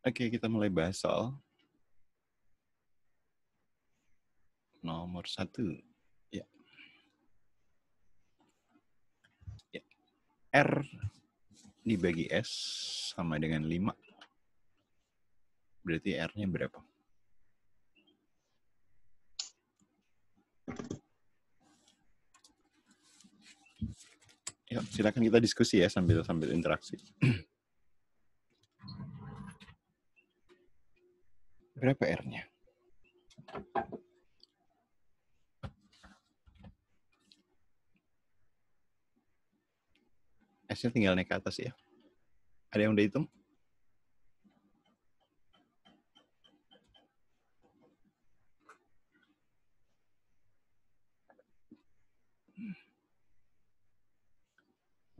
Oke, kita mulai bahas soal nomor satu. Ya. ya. R dibagi S sama dengan 5. Berarti R-nya berapa? Ya, silakan kita diskusi ya sambil sambil interaksi. Berapa R-nya? S-nya tinggal naik ke atas ya. Ada yang udah hitung?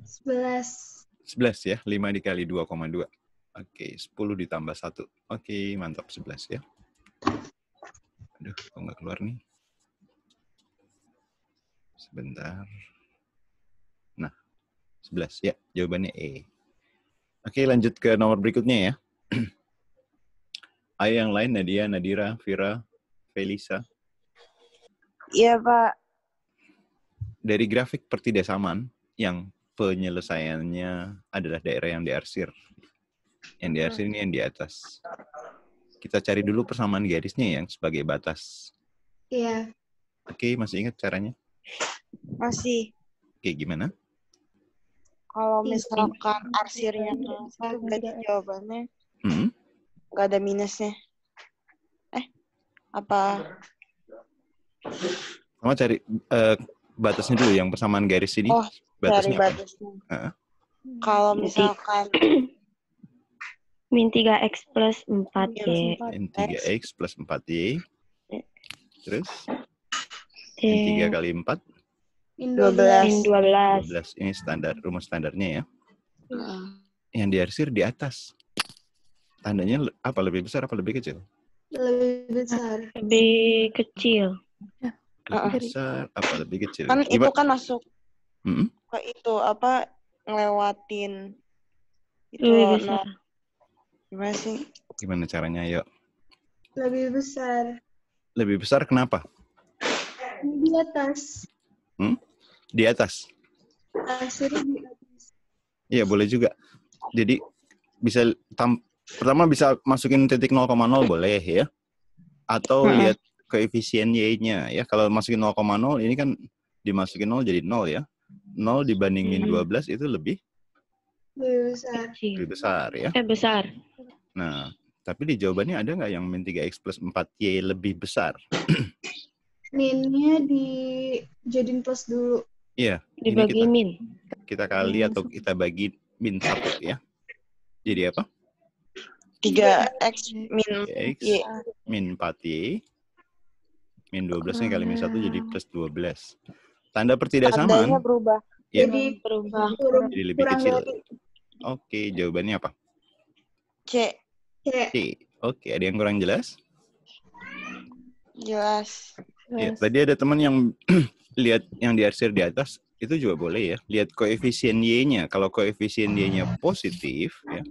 Sebelas. 11 ya, 5 dikali 2,2. Oke, 10 ditambah 1. Oke, mantap 11 ya. Aduh, kok nggak keluar nih? Sebentar. Nah, 11 ya, jawabannya E. Oke, lanjut ke nomor berikutnya ya. Ayo yang lain, Nadia, Nadira, Vira, Felisa. Iya, Pak. Dari grafik pertidasaman yang penyelesaiannya adalah daerah yang diarsir. Yang diarsir ini yang di atas. Kita cari dulu persamaan garisnya yang sebagai batas. Iya. Oke, masih ingat caranya? Masih. Oke, gimana? Kalau Iya, misalkan iya. arsirnya Iya, kelapa, iya. berarti jawabannya Hmm? nggak ada minusnya. Eh, apa? Sama cari eh, batasnya dulu yang persamaan garis ini. Oh, Cari batasnya apa? batasnya. Heeh. Kalau misalkan Min 3X plus 4 minus Y. empat N X, 3X plus 4Y. Terus, N Eh, 3 kali 4, Min Dua 12. Min 12. 12. Ini standar, rumus standarnya ya. Heeh. Yang diarsir di atas. Tandanya apa? Lebih besar apa lebih kecil? Lebih besar. Lebih kecil. Lebih Heeh. besar apa lebih kecil? kan itu Gimana? kan masuk ke itu apa ngelewatin itu Lebih besar. Gimana sih? Gimana caranya? Ayo. Lebih besar. Lebih besar kenapa? Di atas. Di atas. Arsirnya di atas. Iya, boleh juga. Jadi bisa tam- pertama bisa masukin titik 0,0 boleh ya. Atau Mm-mm. lihat koefisien Y-nya ya. Kalau masukin 0,0 ini kan dimasukin 0 jadi 0 ya. 0 dibandingin Mm. 12 itu lebih Lebih besar. Lebih besar ya. Eh, besar. Nah, tapi di jawabannya ada nggak yang min 3x plus 4y lebih besar? Minnya dijadiin plus dulu. Iya, Dibagi kita, min. kita kali atau kita bagi min 1 ya. Jadi apa? 3x min 3x y. min 4y min 12 nya kali min 1 jadi plus 12. Tanda pertidasaman Tandanya berubah. ya, Jadi Berubah. jadi lebih kurang kecil. dari Oke, jawabannya apa? C. C. C. Oke, ada yang kurang jelas? Jelas. Ya, tadi ada teman yang lihat yang diarsir di atas itu juga boleh ya. Lihat koefisien y-nya. Kalau koefisien y-nya positif ya,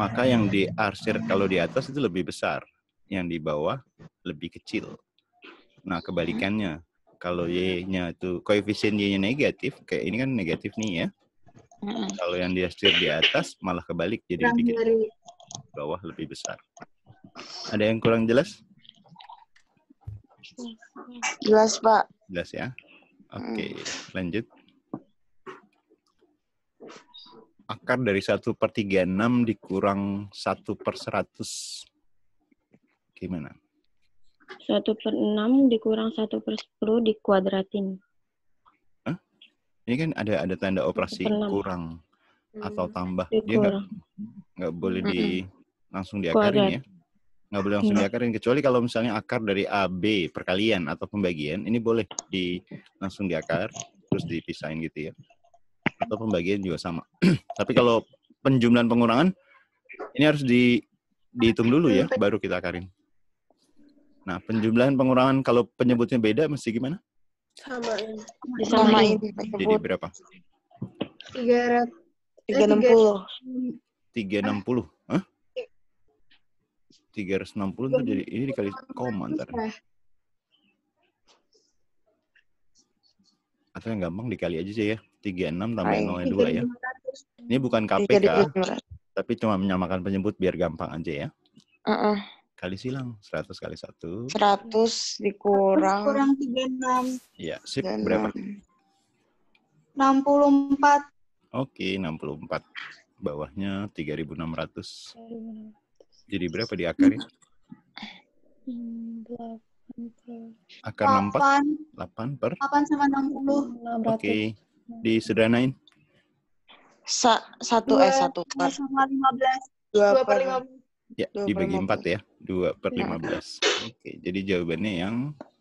maka yang diarsir kalau di atas itu lebih besar, yang di bawah lebih kecil. Nah, kebalikannya. Kalau y-nya itu koefisien y-nya negatif, kayak ini kan negatif nih ya. Heeh. Kalau yang diarsir di atas malah kebalik jadi Kurang dari bawah lebih besar. Ada yang kurang jelas? Jelas, Pak. Jelas ya. Oke, lanjut. Akar dari 1 per 36 dikurang 1 per 100. Gimana? 1 per 6 dikurang 1 per 10 dikuadratin. Ini kan ada ada tanda operasi kurang atau tambah. Dia nggak nggak boleh di langsung diakarin ya. Nggak boleh langsung Hmm. diakarin kecuali kalau misalnya akar dari A B perkalian atau pembagian ini boleh di langsung diakar terus dipisahin gitu ya. Atau pembagian juga sama. Tapi kalau penjumlahan pengurangan ini harus di dihitung dulu ya baru kita akarin. Nah, penjumlahan pengurangan kalau penyebutnya beda mesti gimana? Sama ini. Samain. Disamain. Jadi berapa? Tiga ratus. 360. 360. Hah? 360 ntar jadi ini dikali koma ntar. Atau yang gampang dikali aja sih ya. 36 tambah Hai. 0 2 ya. 3.500. Ini bukan KPK, tapi cuma menyamakan penyebut biar gampang aja ya. Heeh. Kali silang 100 kali 1. Seratus Terus dikurang kurang 36. Iya, sip dan berapa? 64. Oke, 64. Bawahnya 3600. Jadi berapa di akar ya? Hmm, delapan per Akar 64 8. 8 per. 8 sama 60. enam Oke. ratus. Disederhanain. Sa satu eh satu per sama 15. dua 2 per 15. Ya, Dua dibagi 4 15. ya. 2 per Ya. 15. Oke, jadi jawabannya yang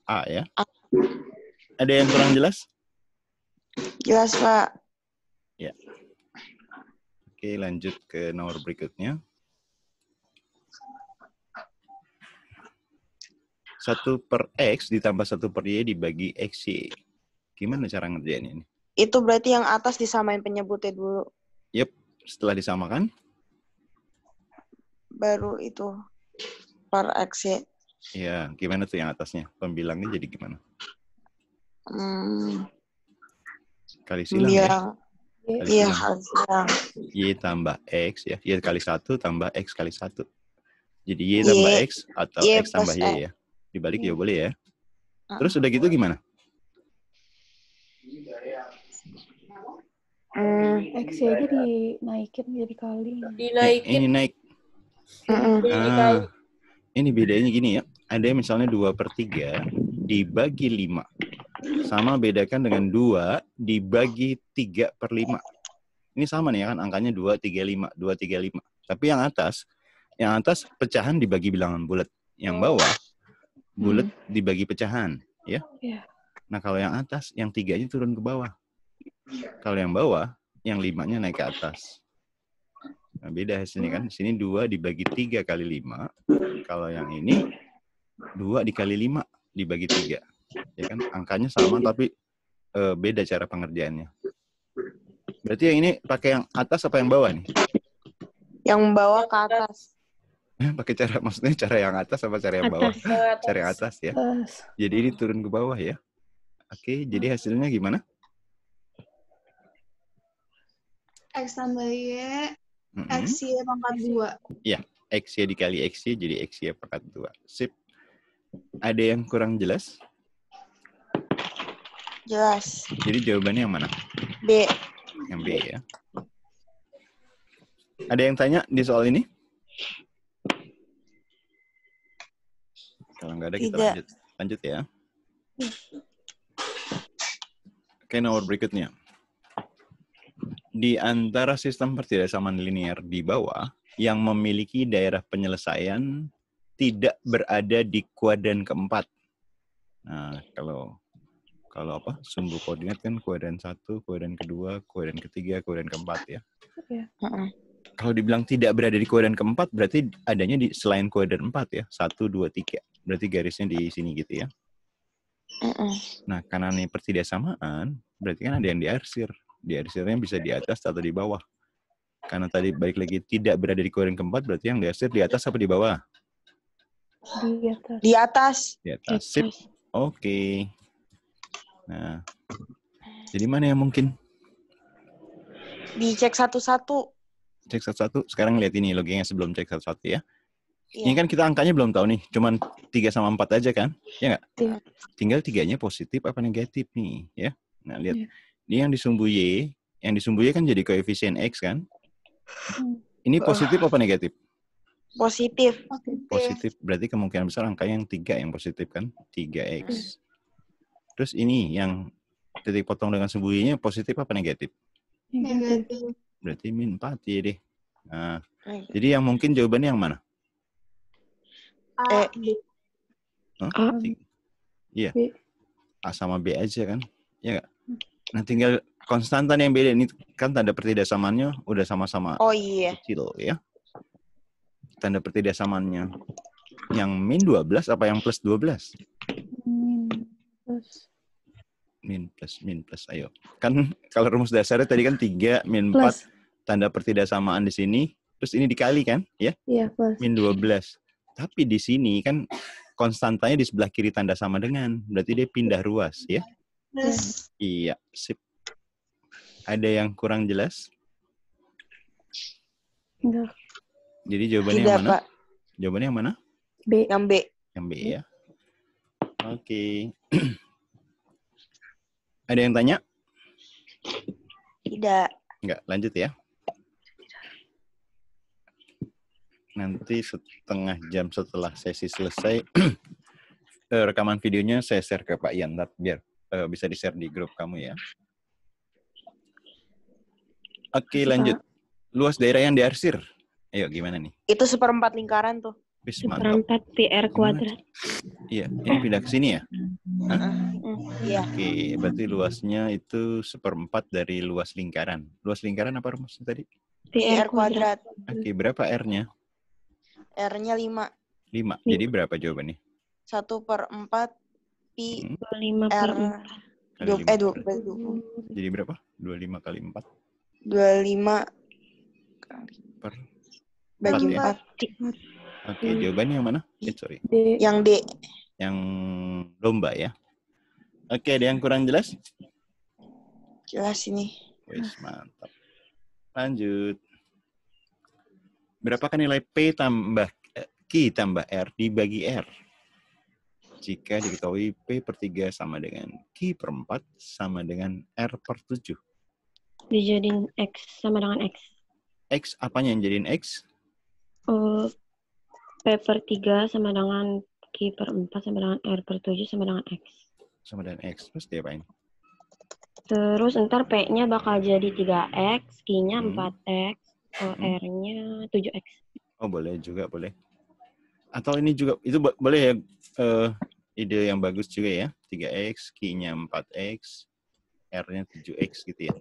A ya. A. Ada yang kurang jelas? jelas pak. Oke, lanjut ke nomor berikutnya. Satu per X ditambah satu per Y dibagi XY. Gimana cara ngerjain ini? Itu berarti yang atas disamain penyebutnya dulu, Setelah disamakan, baru itu per x ya. ya gimana tuh yang atasnya? Pembilangnya jadi gimana? Hmm, Kali silang ya. bilang Kali iya silang. Y tambah X ya. Y kali satu tambah X kali satu. Jadi Y tambah Y- X atau Y X tambah Y ya. Dibalik ya boleh ya. Ah. Terus udah gitu gimana? Hmm, X aja dinaikin jadi kali. Dinaikin. ini naik. Ah, ini bedanya gini ya. Ada misalnya 2 per 3 dibagi 5. Sama bedakan dengan 2 dibagi 3 per 5. Ini sama nih ya kan angkanya 2, 3, 5. 2, 3, 5. Tapi yang atas, yang atas pecahan dibagi bilangan bulat. Yang bawah, bulat dibagi pecahan. Ya. Iya. Nah kalau yang atas, yang tiganya turun ke bawah. Kalau yang bawah, yang limanya naik ke atas. Nah, beda hasilnya kan. Di sini 2 dibagi 3 kali 5. Kalau yang ini 2 dikali 5 dibagi 3. Ya kan angkanya sama tapi eh, beda cara pengerjaannya. Berarti yang ini pakai yang atas apa yang bawah nih? Yang bawah ke atas. Pakai cara maksudnya cara yang atas apa cara yang bawah? Atas. Cara yang atas ya. Atas. Jadi ini turun ke bawah ya. Oke, jadi hasilnya gimana? X tambah Y. X Y pangkat 2. X ya dikali X ya jadi X ya pangkat 2. Sip. Ada yang kurang jelas? Jelas. Jadi jawabannya yang mana? B. Yang B ya. Ada yang tanya di soal ini? Kalau nggak ada kita Tidak. lanjut. Lanjut ya. Oke, nomor berikutnya. Di antara sistem pertidasamaan linear di bawah yang memiliki daerah penyelesaian tidak berada di kuadran keempat. Nah, kalau kalau apa? Sumbu koordinat kan kuadran satu, kuadran kedua, kuadran ketiga, kuadran keempat ya. Heeh. Kalau dibilang tidak berada di kuadran keempat, berarti adanya di selain kuadran empat ya. Satu, dua, tiga. Berarti garisnya di sini gitu ya. Heeh. Nah, karena ini pertidaksamaan, berarti kan ada yang diarsir. Diarsirnya bisa di atas atau di bawah. Karena tadi balik lagi tidak berada di kuadran keempat, berarti yang diarsir di atas apa di bawah? Di atas. Di atas. Di Di atas. Sip. Oke. Nah, jadi mana yang mungkin? Dicek satu-satu. Cek satu-satu. Sekarang lihat ini logiknya sebelum cek satu-satu ya. Iya. Ini kan kita angkanya belum tahu nih. Cuman 3 sama 4 aja kan? Ya nggak? Iya. Tinggal tiganya positif apa negatif nih. ya. Nah, lihat. Iya. Ini yang disumbu Y. Yang disumbu Y kan jadi koefisien X kan? Hmm. Ini positif apa negatif? Positif. Positif. Positif. Berarti kemungkinan besar angkanya yang 3 yang positif kan? 3X. Terus ini yang titik potong dengan sumbu Y-nya positif apa negatif? Negatif. Berarti min 4 ya deh. Nah, jadi yang mungkin jawabannya yang mana? A, Eh. B. Hah? A. Iya. B. A sama B aja kan? Ya nggak? Nah tinggal konstantan yang beda ini kan tanda pertidaksamaannya udah sama-sama Oh iya. kecil ya. Tanda pertidaksamaannya yang min 12 apa yang plus 12? Min plus. Min plus min plus ayo. Kan kalau rumus dasarnya tadi kan 3 min 4 Plus. tanda pertidaksamaan di sini terus ini dikali kan ya Iya, plus. min 12. Tapi di sini kan konstantanya di sebelah kiri tanda sama dengan. Berarti dia pindah ruas ya. Yes. Iya, sip. Ada yang kurang jelas? Enggak. Jadi jawabannya Tidak, yang mana? Pak. Jawabannya yang mana? B. Yang B. Yang B ya. Oke. Ada yang tanya? Tidak. Enggak, lanjut ya. Nanti setengah jam setelah sesi selesai, eh, rekaman videonya saya share ke Pak Ian, biar eh, bisa di-share di grup kamu ya. Oke, lanjut. Luas daerah yang diarsir. Ayo, gimana nih? Itu seperempat lingkaran tuh. Bis. Seperempat PR kuadrat. Iya, ini pindah ke sini ya? Iya. Oke, berarti luasnya itu seperempat dari luas lingkaran. Luas lingkaran apa rumusnya tadi? PR kuadrat. Oke, berapa R-nya? R-nya 5. 5. Jadi berapa jawabannya? 1 per 4 Pi Hmm, 25 per R. 4. kali Dua, lima eh, dua, berapa? dua, Jadi berapa? 25 kali 4 25 kali per... bagi Empat 4. Oke, jawabannya yang mana? Eh, sorry. Yang D. Yang lomba ya. Oke, ada yang kurang jelas? Jelas ini. Wes, mantap. Lanjut. Berapakah nilai P tambah eh, Q tambah R dibagi R? Jika diketahui P per 3 sama dengan Q per 4 sama dengan R per 7. Dijadiin X sama dengan X. X apanya yang jadiin X? Oh, P per 3 sama dengan Q per 4 sama dengan R per 7 sama dengan X. Sama dengan X. Terus diapain? Terus ntar P-nya bakal jadi 3X, Q-nya Hmm. 4X, oh, Hmm. R-nya 7X. Oh boleh juga boleh. Atau ini juga itu bo- boleh ya eh, ide yang bagus juga ya 3x, q-nya 4x, r-nya 7x gitu ya.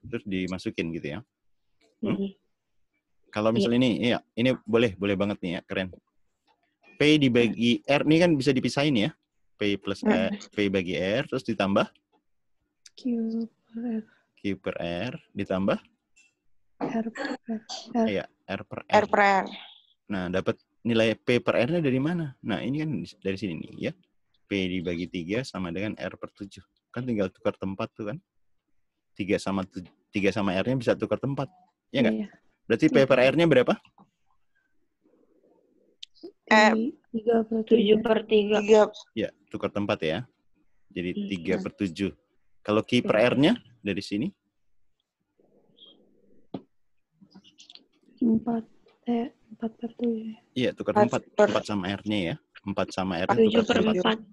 Terus dimasukin gitu ya. Hmm? Jadi, Kalau misalnya ini iya ini boleh boleh banget nih ya keren. P dibagi r ini kan bisa dipisahin ya. P plus R, P bagi R terus ditambah Q per R. Q per R ditambah R per R. R. iya R per R R. per R. Nah, dapat nilai P per R-nya dari mana? Nah, ini kan dari sini nih ya. P dibagi 3 sama dengan R per 7. Kan tinggal tukar tempat tuh kan. 3 sama 3 sama R-nya bisa tukar tempat. Ya nggak? Iya. Berarti P per R-nya berapa? Eh, Tiga per 7 tujuh. per 3. 3 Ya, tukar tempat ya. Jadi Iya. 3 per 7. Kalau Q per R-nya dari sini? Empat. Eh, empat per tujuh. Iya, tukar Empat 4 sama R-nya ya. 4 sama R-nya 7 tukar per tempat. 4.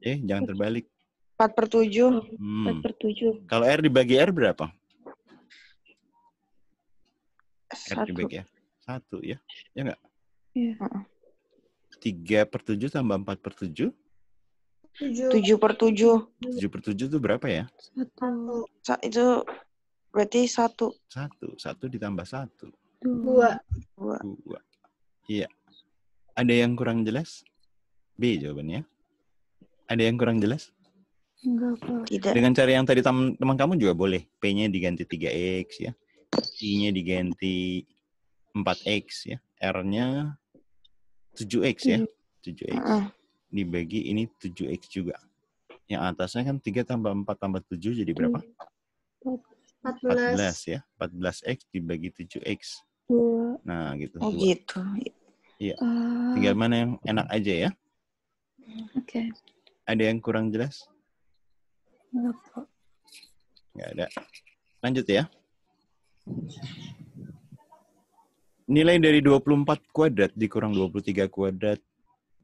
Eh, jangan terbalik. 4 per 7. 4 Hmm. per 7. Kalau R dibagi R berapa? R 1. dibagi R. 1 ya. Ya nggak? Iya. 3 per 7 tambah 4 per 7. Tujuh. 7 per 7. 7 per 7 itu berapa ya? Satu. Sa- Itu berarti 1. 1. 1 ditambah 1. Dua. 2. 2. Iya. Ada yang kurang jelas? B jawabannya. Ada yang kurang jelas? Enggak, Pak. Tidak. Dengan cara yang tadi tem- teman kamu juga boleh. P-nya diganti 3X ya. I-nya diganti 4X ya. R-nya 7X ya. 7X. Heeh. Dibagi ini 7X juga. Yang atasnya kan 3 tambah 4 tambah 7 jadi berapa? Empat belas. 14 ya. 14X dibagi 7X. Dua. Nah gitu. Oh Dua. gitu. Ah, Tinggal mana yang enak aja ya. Oke. Ada yang kurang jelas? Enggak, Pak. Nggak ada. Lanjut ya. Nilai dari 24 kuadrat dikurang 23 kuadrat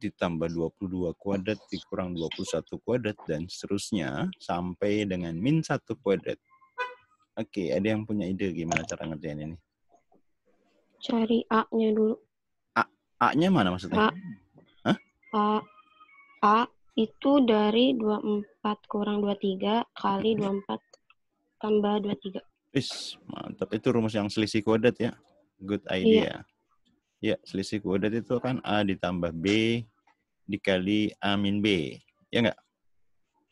ditambah 22 kuadrat dikurang 21 kuadrat dan seterusnya sampai dengan min 1 kuadrat. Oke, ada yang punya ide gimana cara ngerjain ini? Cari A-nya dulu. A-nya mana maksudnya? A. A. A itu dari 24 kurang 23 kali 24 tambah 23. Wis, mantap. Itu rumus yang selisih kuadrat ya. Good idea. Ya, selisih kuadrat itu kan A ditambah B dikali A min B. Ya nggak?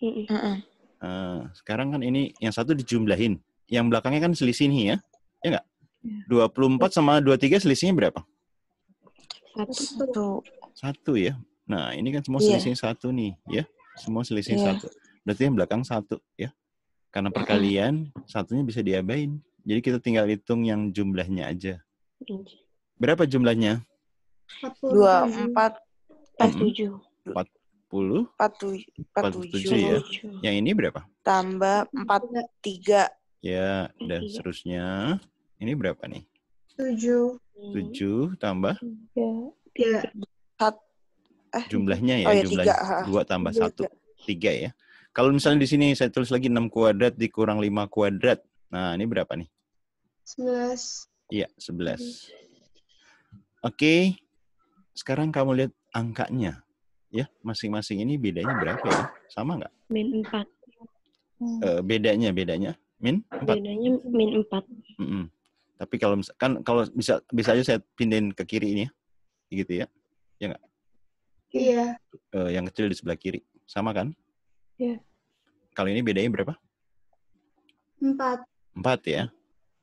Mm-mm. Heeh. Eh, sekarang kan ini yang satu dijumlahin. Yang belakangnya kan selisih nih ya. Ya nggak? Iya. 24 sama 23 selisihnya berapa? Satu. Satu. Satu ya. Nah, ini kan semua Iya. selisih satu nih, ya. Semua selisih Iya. satu. Berarti yang belakang satu, ya. Karena perkalian, satunya bisa diabain. Jadi kita tinggal hitung yang jumlahnya aja. Berapa jumlahnya? Dua, empat, Empat tujuh. 10, empat, tujuh, empat, 47 tujuh. ya. Yang ini berapa? Tambah empat, tiga. Ya, dan seterusnya. Ini berapa nih? tujuh, 7 tambah Ya. tiga, Eh, jumlahnya ya, Oh ya, jumlah tiga, ha. 2 tambah Tiga. 1. 3 ya. Kalau misalnya di sini saya tulis lagi 6 kuadrat dikurang 5 kuadrat. Nah, ini berapa nih? sebelas, Iya, 11. Oke. Sekarang kamu lihat angkanya. Ya, masing-masing ini bedanya berapa ya? Sama nggak? Min empat. Hmm. Eh, bedanya, bedanya. Min? 4. Bedanya min empat. Mm-mm. Tapi kalau misalkan kalau bisa bisa aja saya pindahin ke kiri ini ya. Gitu ya. iya, Eh, yang kecil di sebelah kiri. Sama kan? Iya. Kalau ini bedanya berapa? empat, 4 ya.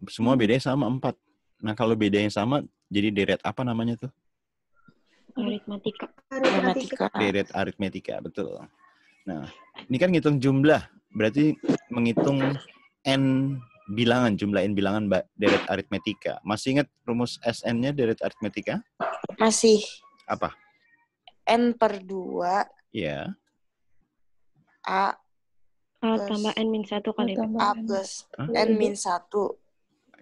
Semua bedanya sama 4. Nah, kalau bedanya sama jadi deret apa namanya tuh? Aritmatika. Matematika. Deret aritmetika, betul. Nah, ini kan ngitung jumlah. Berarti menghitung n bilangan, jumlah n bilangan Mbak, deret aritmetika. Masih ingat rumus SN-nya deret aritmetika? Masih Apa? N per dua Ya. A A Plus. tambah N min satu kali B. Tambah A N. plus Hah? N min satu.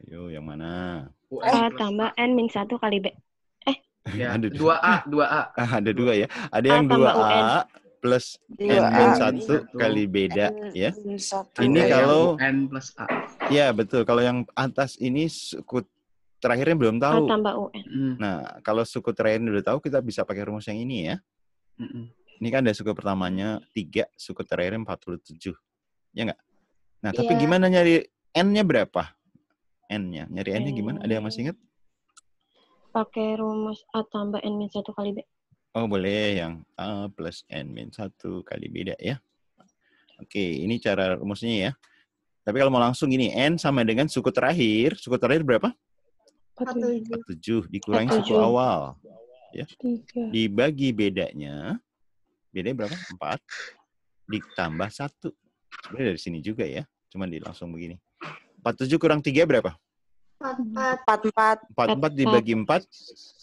Ayo, yang mana? A tambah N min satu kali B. Ya, Ada dua A, dua A. Ah, ada dua ya. Ada A yang tambah 2A plus N Dua min A. satu kali beda N ya. Ini kalau- N plus A. Ya, betul. Kalau yang atas ini suku terakhirnya belum A tahu. tambah UN. Nah, kalau suku terakhirnya udah tahu, kita bisa pakai rumus yang ini ya. mm, mm. Ini kan ada suku pertamanya 3, suku terakhirnya 47. Ya nggak? Nah, tapi Iya. gimana nyari N-nya berapa? N-nya. Nyari N-nya gimana? Ada yang masih ingat? Pakai rumus A tambah N min satu kali B. Oh, boleh yang A plus N min 1 kali beda ya. Oke, ini cara rumusnya ya. Tapi kalau mau langsung gini, N sama dengan suku terakhir. Suku terakhir berapa? Empat Satu, tujuh, 47. Dikurangi suku 47. awal. tiga. Dibagi bedanya. Bedanya berapa? 4. Ditambah 1. Sebenarnya dari sini juga ya. Cuman di langsung begini. 47 kurang 3 berapa? empat, empat, Empat empat 44 dibagi 4,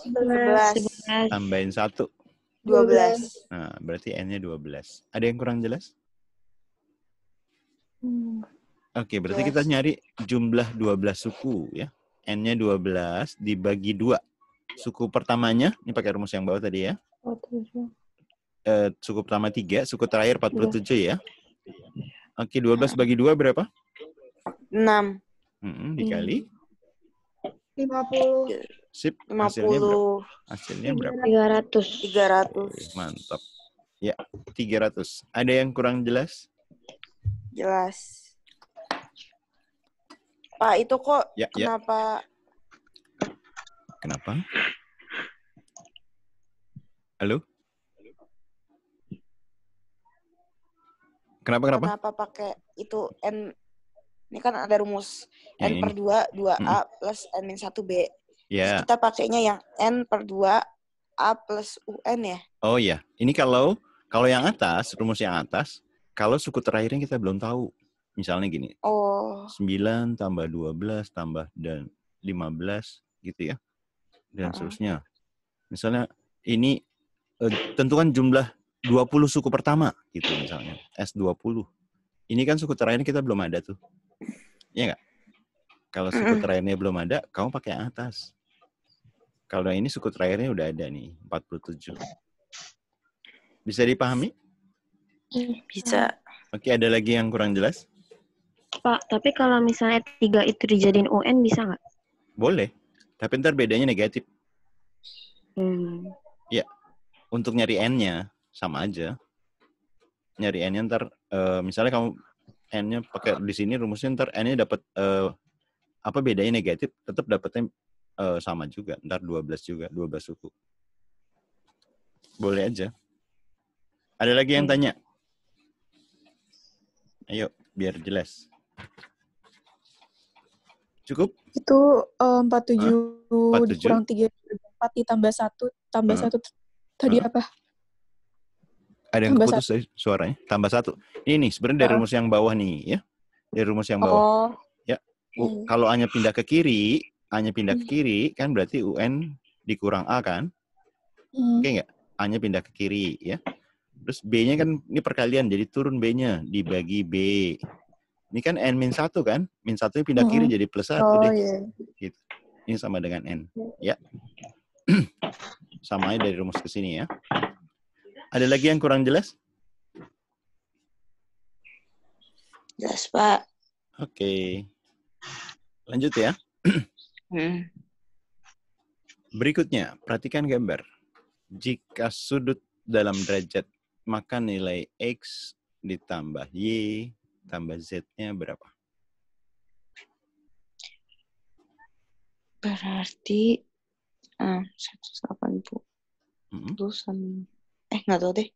sebelas, Sebelas. tambahin 1. Dua belas. Nah, berarti N-nya 12. Ada yang kurang jelas? Hmm. Oke, berarti Yes. kita nyari jumlah 12 suku ya. N-nya 12 dibagi 2. Suku pertamanya, ini pakai rumus yang bawah tadi ya. Empat tujuh. Eh, suku pertama 3, suku terakhir 47 ya. Oke, 12 bagi 2 berapa? Enam. Mm-mm, dikali. lima puluh, Sip, Lima hasilnya berapa? puluh. Hasilnya berapa? Tiga ratus. Tiga ratus. Oke, mantap. Ya, 300. Ada yang kurang jelas? Jelas. Pak, itu kok Ya, ya. kenapa Kenapa? Halo? Kenapa, kenapa? kenapa pakai itu N ini kan ada rumus N per ini. 2, 2A plus N min 1B. Ya. Kita pakainya yang N per 2 A plus UN ya. Oh iya, ini kalau kalau yang atas, rumus yang atas, kalau suku terakhirnya kita belum tahu. Misalnya gini, Oh, 9 tambah 12 tambah dan 15 gitu ya. Dan Heeh. seterusnya. Misalnya ini eh, tentukan jumlah 20 suku pertama gitu misalnya, S20. Ini kan suku terakhirnya kita belum ada tuh. Iya nggak? Kalau suku terakhirnya belum ada, kamu pakai yang atas. Kalau yang ini suku terakhirnya udah ada nih, 47. Bisa dipahami? bisa. Oke, ada lagi yang kurang jelas? Pak, tapi kalau misalnya tiga itu dijadiin UN bisa nggak? Boleh. Tapi ntar bedanya negatif. Hmm. Untuk nyari N-nya, sama aja. Nyari N-nya ntar, eh, misalnya kamu N-nya pakai di sini rumusnya ntar N-nya dapat eh, apa bedanya negatif, tetap dapatnya eh, sama juga. Ntar 12 juga, 12 suku. Boleh aja. Ada lagi yang Hmm. tanya? Ayo, biar jelas. Cukup? Itu eh, 47 47? dikurang 3 empat ditambah 1 tambah Heeh. satu t- tadi Heeh. apa? Ada yang Tambah putus dari suaranya. Tambah satu. Ini nih sebenarnya dari rumus yang bawah nih ya. Dari rumus yang bawah. Oh. U- Hmm. kalau hanya pindah ke kiri, hanya pindah ke Hmm. kiri kan berarti UN dikurang A kan? Hmm. Oke nggak? A-nya pindah ke kiri ya. Terus B-nya kan ini perkalian jadi turun B-nya dibagi B. Ini kan N min 1 kan? Min 1 pindah kiri jadi plus 1 Oh deh. iya. Ini sama dengan N. Ya. sama aja dari rumus ke sini ya. Ada lagi yang kurang jelas? Jelas, Pak. Oke. Lanjut ya. Hmm. Berikutnya, perhatikan gambar. Jika sudut dalam derajat, maka nilai X ditambah Y tambah Z-nya berapa? Berarti ah, 180 Mm-mm. sama eh nggak tahu deh.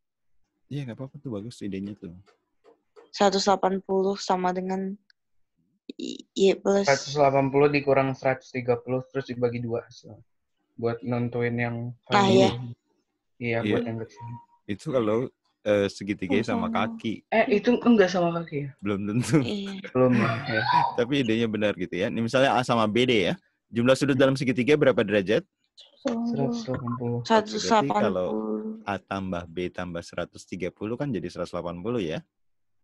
Iya, nggak apa-apa tuh. Bagus idenya tuh. 180 sama dengan Y Y plus 180 dikurang 130 terus dibagi dua hasil. Buat nentuin yang Nah, paling iya. Iya, Iya. buat yang kecil. Itu kalau eh, segitiga Oh, sama sama. kaki. Eh, itu enggak sama kaki ya? Belum tentu. Iya. Belum ya. Tapi idenya benar gitu ya. Ini misalnya A sama B deh ya. Jumlah sudut dalam segitiga berapa derajat? 180. 180. kalau- A tambah B tambah 130 kan jadi 180 ya.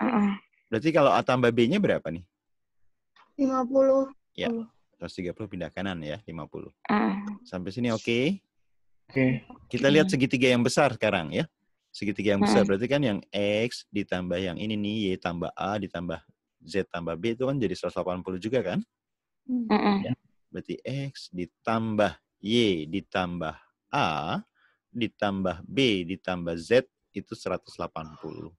Heeh. Berarti kalau A tambah B-nya berapa nih? 50. 130 pindah kanan ya, 50. Heeh. Sampai sini oke. Oke. Kita lihat segitiga yang besar sekarang ya. Segitiga yang besar Hmm. berarti kan yang X ditambah yang ini nih Y tambah A ditambah Z tambah B itu kan jadi 180 juga kan? Heeh. Berarti X ditambah Y ditambah A ditambah B ditambah Z itu 180.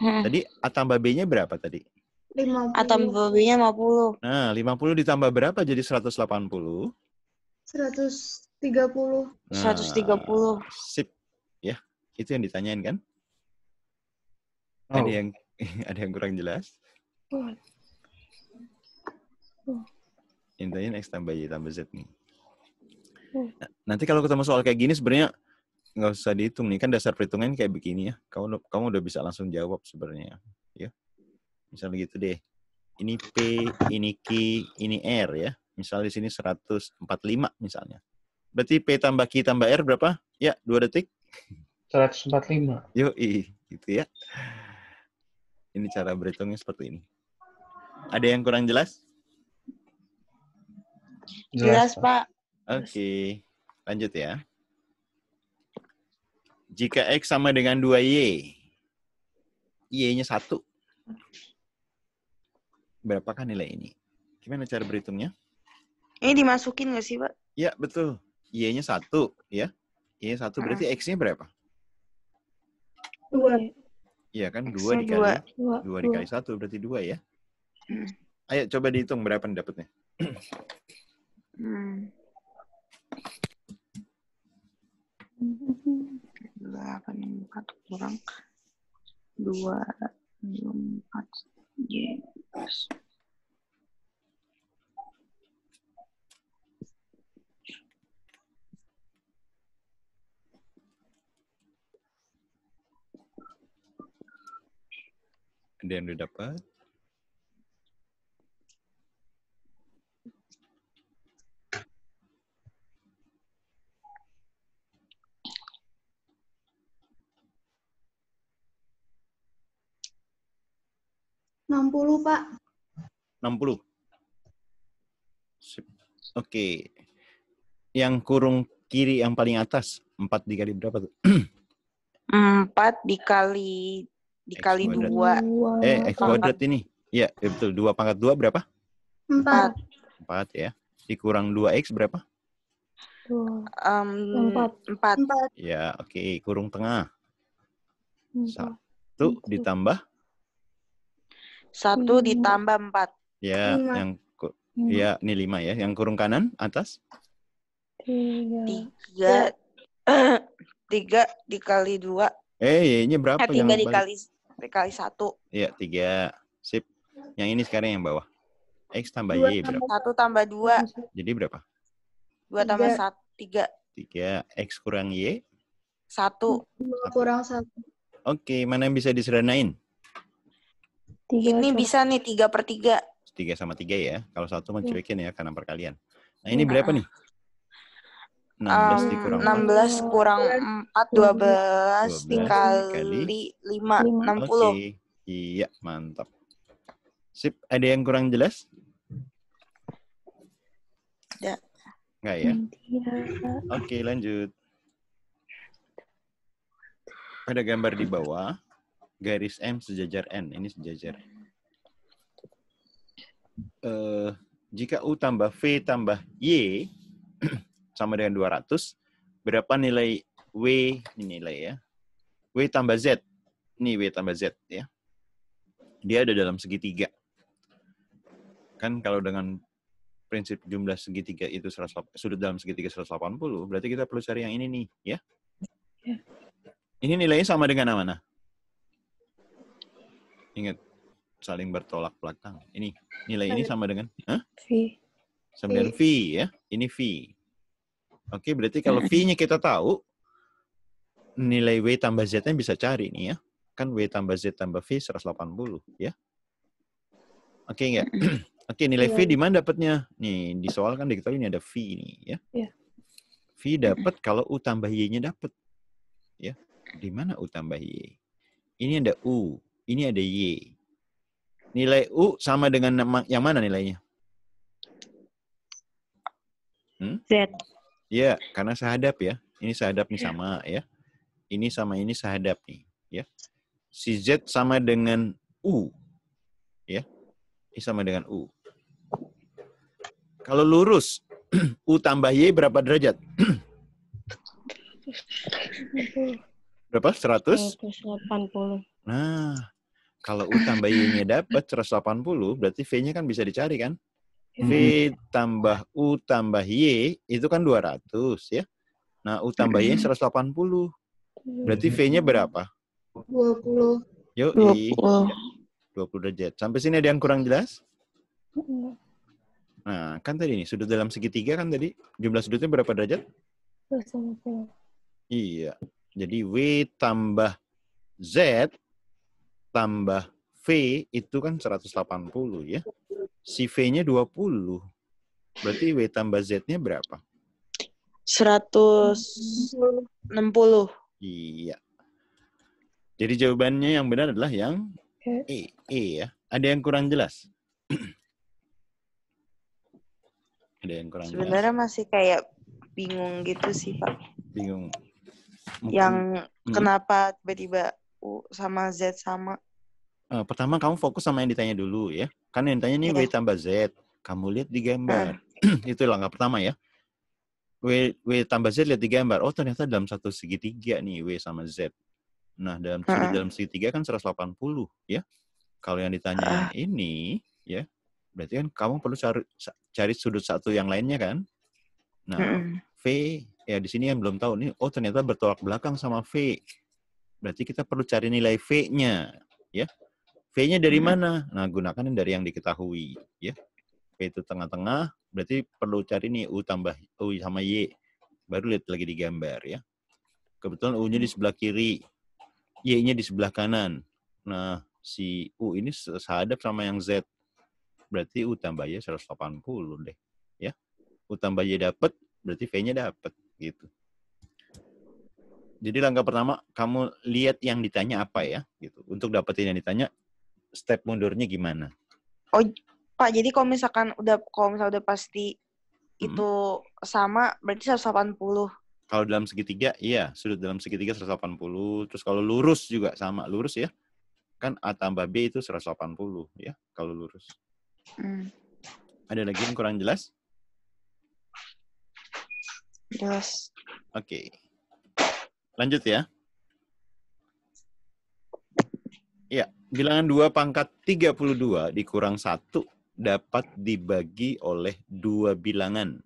Heeh. Tadi A tambah B-nya berapa tadi? 50. Atau B-nya 50. Nah, 50 ditambah berapa jadi 180? 130. Nah, 130. Sip. Ya, itu yang ditanyain kan? Oh, Ada yang ada yang kurang jelas? Wah, Intinya X tambah Y tambah Z nih. Nah, Nanti kalau ketemu soal kayak gini sebenarnya nggak usah dihitung nih kan dasar perhitungan kayak begini ya. Kamu kamu udah bisa langsung jawab sebenarnya ya. Misalnya gitu deh. Ini P, ini Q, ini R ya. Misal di sini 145 misalnya. Berarti P tambah Q tambah R berapa? Ya, dua detik. 145. Yuk, gitu ya. Ini cara berhitungnya seperti ini. Ada yang kurang jelas? Jelas, Pak. Oke, lanjut ya. Jika X sama dengan 2Y, Y-nya 1. Berapakah nilai ini? Gimana cara berhitungnya? Ini dimasukin nggak sih, Pak? Ya, betul. Y-nya 1, ya. Y-nya 1 berarti X-nya berapa? Dua. Iya kan, 2 X-nya dikali dua. dua, 2 dikali 1 berarti 2 ya. Hmm. Ayo coba dihitung berapa nih dapatnya. Hmm. Delapan empat kurang dua empat Yes. Ada yang didapat? 60, Pak. 60. Sip. Oke. Okay. Yang kurung kiri yang paling atas 4 dikali berapa tuh? 4 dikali dikali 2. Eh, X kuadrat ini. Ya eh, betul. 2 pangkat 2 berapa? 4. 4 ya. Dikurang 2X berapa? Um, 4. 4. Ya, oke. Okay. Kurung tengah. 1 ditambah satu Lima. ditambah empat Ya, Lima. yang lima, ya ini 5 ya. Yang kurung kanan atas. tiga, tiga tiga dikali dua Eh, Y-nya berapa? eh tiga Jangan balik. dikali dikali satu Iya, 3. Sip. Yang ini sekarang yang bawah. X tambah Dua Y berapa? satu tambah dua Jadi berapa? dua tambah Tiga. satu tiga 3. X kurang Y. Satu. Dua kurang satu. Oke, mana yang bisa disederhanain? Tiga Ini sama- bisa nih tiga per tiga. 3 sama 3 ya. Kalau satu mah Iya. ya karena perkalian. Nah, ini berapa nih? 16 Um, dikurang 16 kurang 4, 12 12 dikali 5, Lima. 60. Oke. Iya, mantap. Sip, ada yang kurang jelas? Ada. Enggak ya? Tiga. Oke, lanjut. Pada gambar di bawah, garis M sejajar N. Ini sejajar. Eh, jika U tambah V tambah Y sama dengan 200, berapa nilai W ini nilai ya? W tambah Z. Ini W tambah Z ya. Dia ada dalam segitiga. Kan kalau dengan prinsip jumlah segitiga itu 100, sudut dalam segitiga 180, berarti kita perlu cari yang ini nih, ya. Ya. Ini nilainya sama dengan mana? Ingat, saling bertolak belakang. Ini nilai ini sama dengan Hah? V. sama dengan V ya. Ini V. Oke, berarti kalau V-nya kita tahu, nilai W tambah Z-nya bisa cari nih ya. Kan W tambah Z tambah V 180 ya. Oke enggak? Oke, nilai V Iya. di mana dapatnya? Nih, di soal kan diketahui ini ada V ini ya. Iya. V dapat kalau U tambah Y-nya dapat. Ya. Di mana U tambah Y? Ini ada U, ini ada Y. Nilai U sama dengan yang mana nilainya? Z. Iya, karena sahadap ya. Ini sahadap nih sama ya. Ini sama ini sahadap nih, ya. Si Z sama dengan U. Ya. Ini sama dengan U. Kalau lurus, U tambah Y berapa derajat? Berapa? 100? 180. Nah, kalau U tambah Y-nya dapat 180, berarti V-nya kan bisa dicari kan? V tambah U tambah Y itu kan 200 ya. Nah, U tambah Y 180. Berarti V-nya berapa? Dua puluh. Yuk, 20. 20 derajat. Sampai sini ada yang kurang jelas? Nah, kan tadi nih, sudut dalam segitiga kan tadi, jumlah sudutnya berapa derajat? Terus sama puluh. Iya. Jadi W tambah Z tambah V itu kan 180 ya. Si V-nya 20. Berarti W tambah Z-nya berapa? 160. Iya. Jadi jawabannya yang benar adalah yang E. E. Ya. Ada yang kurang jelas? Ada yang kurang jelas? Sebenarnya masih kayak bingung gitu sih, Pak. Bingung. Mungkin- Yang Hmm. kenapa tiba-tiba U sama Z sama. Eh, pertama kamu fokus sama yang ditanya dulu ya. Kan yang ditanya nih W Iya. tambah Z. Kamu lihat di gambar. Itu langkah pertama ya. W, w tambah Z lihat di gambar. Oh ternyata dalam satu segitiga nih W sama Z. Nah dalam Heeh. dalam segitiga kan 180 ya. Kalau yang ditanya ini ya. Berarti kan kamu perlu cari, cari sudut satu yang lainnya kan. Nah Mm-mm. V ya di sini yang belum tahu nih oh ternyata bertolak belakang sama V. Berarti kita perlu cari nilai V-nya ya. V-nya dari Hmm. mana? Nah, gunakan yang dari yang diketahui ya. V itu tengah-tengah, berarti perlu cari nih U tambah U sama Y. Baru lihat lagi di gambar ya. Kebetulan U-nya di sebelah kiri, Y-nya di sebelah kanan. Nah, si U ini sehadap sama yang Z. Berarti U tambah Y 180 deh. Ya. U tambah Y dapat, berarti V-nya dapat gitu. Jadi langkah pertama kamu lihat yang ditanya apa ya gitu. Untuk dapetin yang ditanya step mundurnya gimana? Pak, jadi kalau misalkan udah kalau misalnya udah pasti Hmm. itu sama, berarti 180. Kalau dalam segitiga, iya, sudut dalam segitiga 180. Terus kalau lurus juga sama, lurus ya. Kan A tambah B itu 180 ya, kalau lurus. Hmm, Ada lagi yang kurang jelas? jelas. Oke. Lanjut ya. Ya, bilangan 2 pangkat 32 dikurang 1 dapat dibagi oleh dua bilangan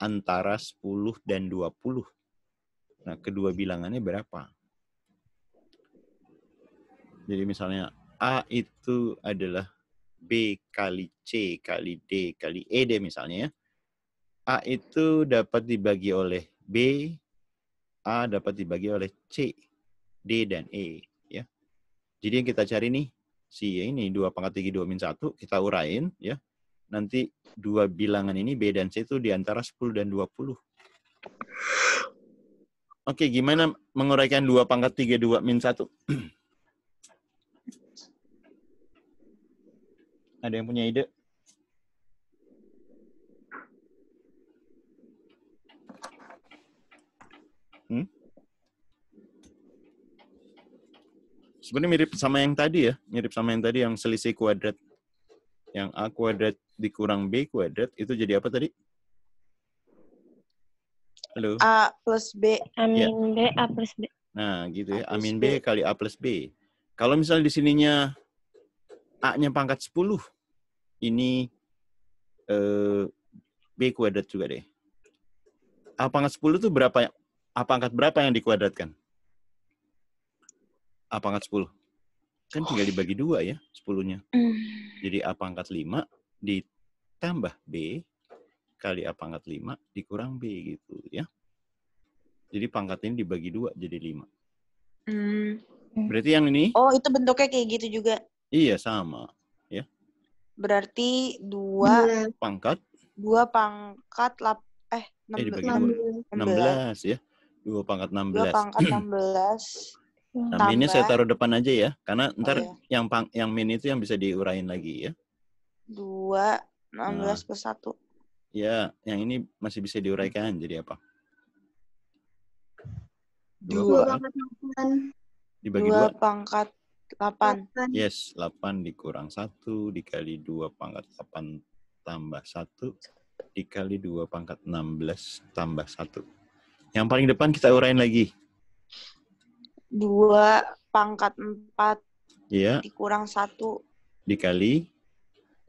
antara 10 dan 20. Nah, kedua bilangannya berapa? Jadi misalnya A itu adalah B kali C kali D kali E deh misalnya ya. A itu dapat dibagi oleh B, A dapat dibagi oleh C, D, dan E. Ya. Jadi yang kita cari nih, si ini 2 pangkat tinggi 2 min 1, kita urain. ya. Nanti dua bilangan ini B dan C itu di antara 10 dan 20. Oke, gimana menguraikan 2 pangkat 3 2 min 1? Ada yang punya ide? Hmm? Sebenarnya mirip sama yang tadi ya, mirip sama yang tadi yang selisih kuadrat. Yang A kuadrat dikurang B kuadrat, itu jadi apa tadi? Halo? A plus B. Amin B, A plus B. Nah, gitu ya. Amin B. B kali A plus B. Kalau misalnya di sininya A-nya pangkat 10, ini eh, B kuadrat juga deh. A pangkat 10 itu berapa? Ya? A pangkat berapa yang dikuadratkan? A pangkat 10. Kan tinggal dibagi dua ya, 10-nya. Hmm. Jadi A pangkat 5 ditambah B kali A pangkat 5 dikurang B gitu ya. Jadi pangkat ini dibagi dua jadi 5. Hmm. Berarti yang ini Oh, itu bentuknya kayak gitu juga. iya sama. Berarti dua 16. Pangkat dua pangkat lap eh eh dibagi 16. dua. 16. 16 ya. Dua pangkat Dua 16. pangkat 16. Nah, minnya saya taruh depan aja ya, karena ntar iya. yang pang, yang min itu yang bisa diurain lagi ya. Dua Nah. 16 plus 1. Ya, yang ini masih bisa diuraikan jadi apa? Dua Dua. pangkat delapan. dibagi Dua dua. pangkat 8. Delapan. Yes, 8 dikurang 1 dikali 2 pangkat 8 tambah 1 dikali 2 pangkat 16 tambah 1. Yang paling depan kita urain lagi. Dua pangkat 4 Ya, dikurang 1. dikali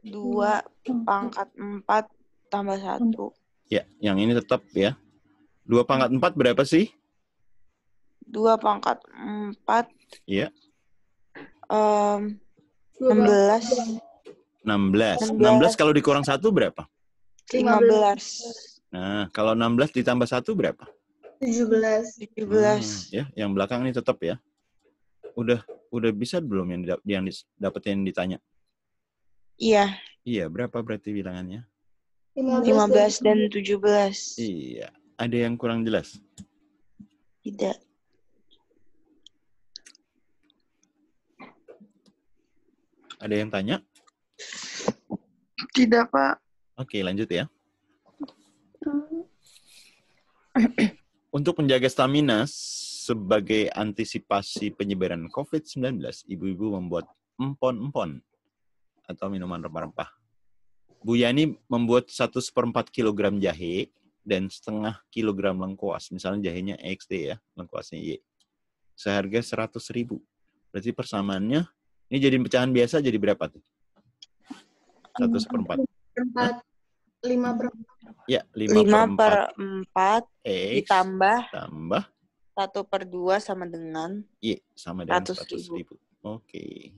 Dua pangkat 4 tambah 1. ya, yang ini tetap ya. 2 pangkat 4 berapa sih? Dua pangkat 4. Iya. Dua 16. 16. 16. 16 kalau dikurang 1 berapa? 15. Nah, kalau 16 ditambah 1 berapa? 17. 17. Hmm, ya, yang belakang ini tetap ya. Udah udah bisa belum yang didap- yang dapetin ditanya? Iya, Iya, berapa berarti bilangannya? 15 dan 17. Iya. Ada yang kurang jelas? Tidak. Ada yang tanya? Tidak, Pak. Oke, lanjut ya. Untuk menjaga stamina sebagai antisipasi penyebaran COVID-19, ibu-ibu membuat empon-empon atau minuman rempah-rempah. Bu Yani membuat 1 seperempat kilogram jahe dan setengah kilogram lengkuas. Misalnya jahenya XD ya, lengkuasnya Y. Seharga 100 ribu. Berarti persamaannya, ini jadi pecahan biasa jadi berapa tuh? 1 seperempat. Empat. Lima per Ya, 5, 5 per per 4 4 X ditambah tambah 1 per 2 sama dengan Y sama dengan 100 100 ribu. ribu. Oke.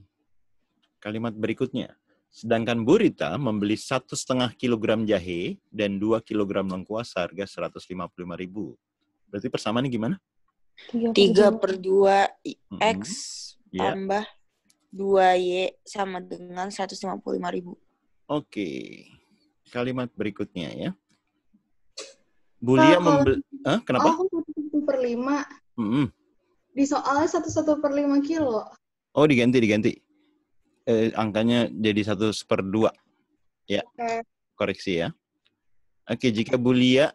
Kalimat berikutnya. Sedangkan Bu Rita membeli satu setengah kilogram jahe dan 2 kilogram lengkuas seharga 155 ribu. Berarti persamaannya gimana? 3 per 2 Mm-mm. X Ya. tambah 2Y sama dengan 155 ribu. Oke. Kalimat berikutnya ya. Bu Lia kalau- membeli... Hah, kenapa? Oh, satu per lima. Mm-mm. Di soalnya satu satu per lima kilo. Oh, diganti, diganti. Eh, angkanya jadi satu per dua. Ya, Oke. koreksi ya. Oke, jika Bu Lia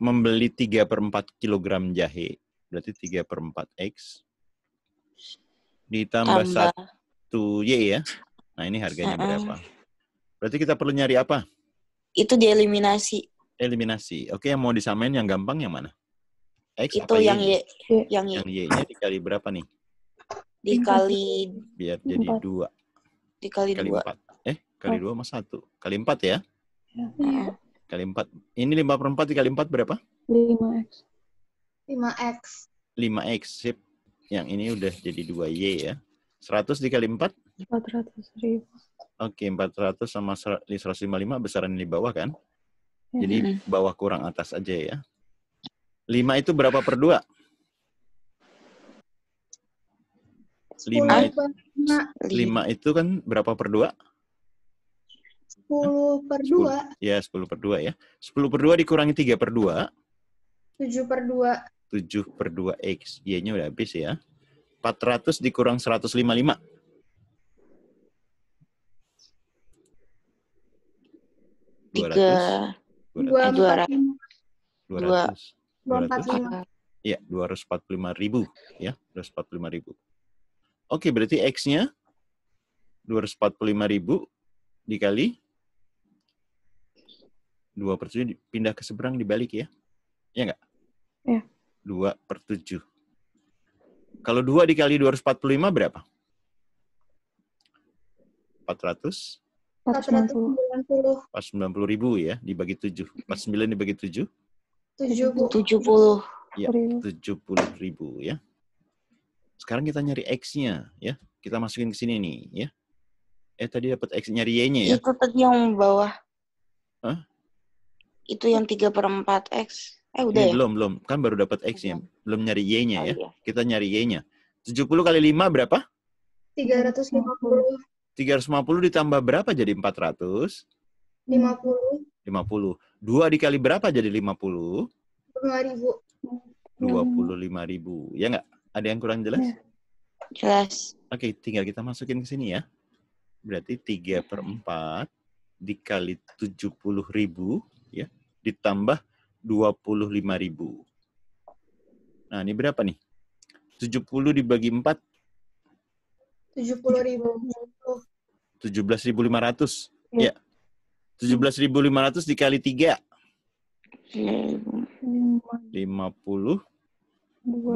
membeli 3 per 4 kilogram jahe, berarti 3 per 4 X, ditambah Tambah 1 Y ya. Nah, ini harganya berapa? Berarti kita perlu nyari apa? itu dieliminasi. Eliminasi. Oke, yang mau disamain yang gampang yang mana? X Itu apa yang Y? Y, yang Y Yang Y-nya dikali berapa nih? dikali Biar jadi Empat. 2 dikali kali 2. 4. Eh, kali 2 sama 1. Kali 4 ya? Heeh. Kali 4. Ini 5 per 4 dikali 4 berapa? 5X. 5X. 5X. Sip. Yang ini udah jadi 2Y ya. 100 dikali 4? 400 ribu. Oke, 400 sama 155 besaran di bawah kan? Ya. Jadi bawah kurang atas aja ya. 5 itu berapa per 2? 5 10 itu, per 5. 5 itu kan berapa per 2? 10 per 2. Ya, 10 per 2 ya. 10 per 2 dikurangi 3 per 2, 7 per 2. 7 per 2X. Y-nya udah habis ya. 400 dikurang 155. Tiga. 200, 2, dua 4, 5. 200, 2, 200. 4, 5. Iya, 245 ribu. Ya, 245 ribu. Oke, berarti X-nya 245 ribu dikali 2 per 7 pindah ke seberang dibalik ya. Iya nggak? Iya. 2 per 7. Kalau 2 dikali 245 berapa? 400, 490. 490. 490 ribu ya, dibagi 7. 49 dibagi 7, 70. Tujuh puluh. Ya, Ribu. 70 ribu ya. Sekarang kita nyari X-nya ya. Kita masukin ke sini nih ya. Eh tadi dapat X nyari Y-nya ya. Itu tadi yang bawah. Hah? Itu yang tiga per empat X. Eh udah Ini ya? belum belum. Kan baru dapat X-nya. Belum nyari Y-nya Oh, ya. iya. Kita nyari Y-nya. 70 kali 5 berapa? 350. 350 ditambah berapa jadi 400? 50. 50. 2 dikali berapa jadi 50? 5000. 25 ribu. Ya nggak? Ada yang kurang jelas? Iya. Jelas. Oke, tinggal kita masukin ke sini ya. Berarti 3 per 4 dikali 70 ribu, ya, ditambah 25 ribu. Nah, ini berapa nih? 70 dibagi 4, 70.000. 17.500. Iya. Ya. 17.500 dikali 3, Hmm, 5, 50, 2,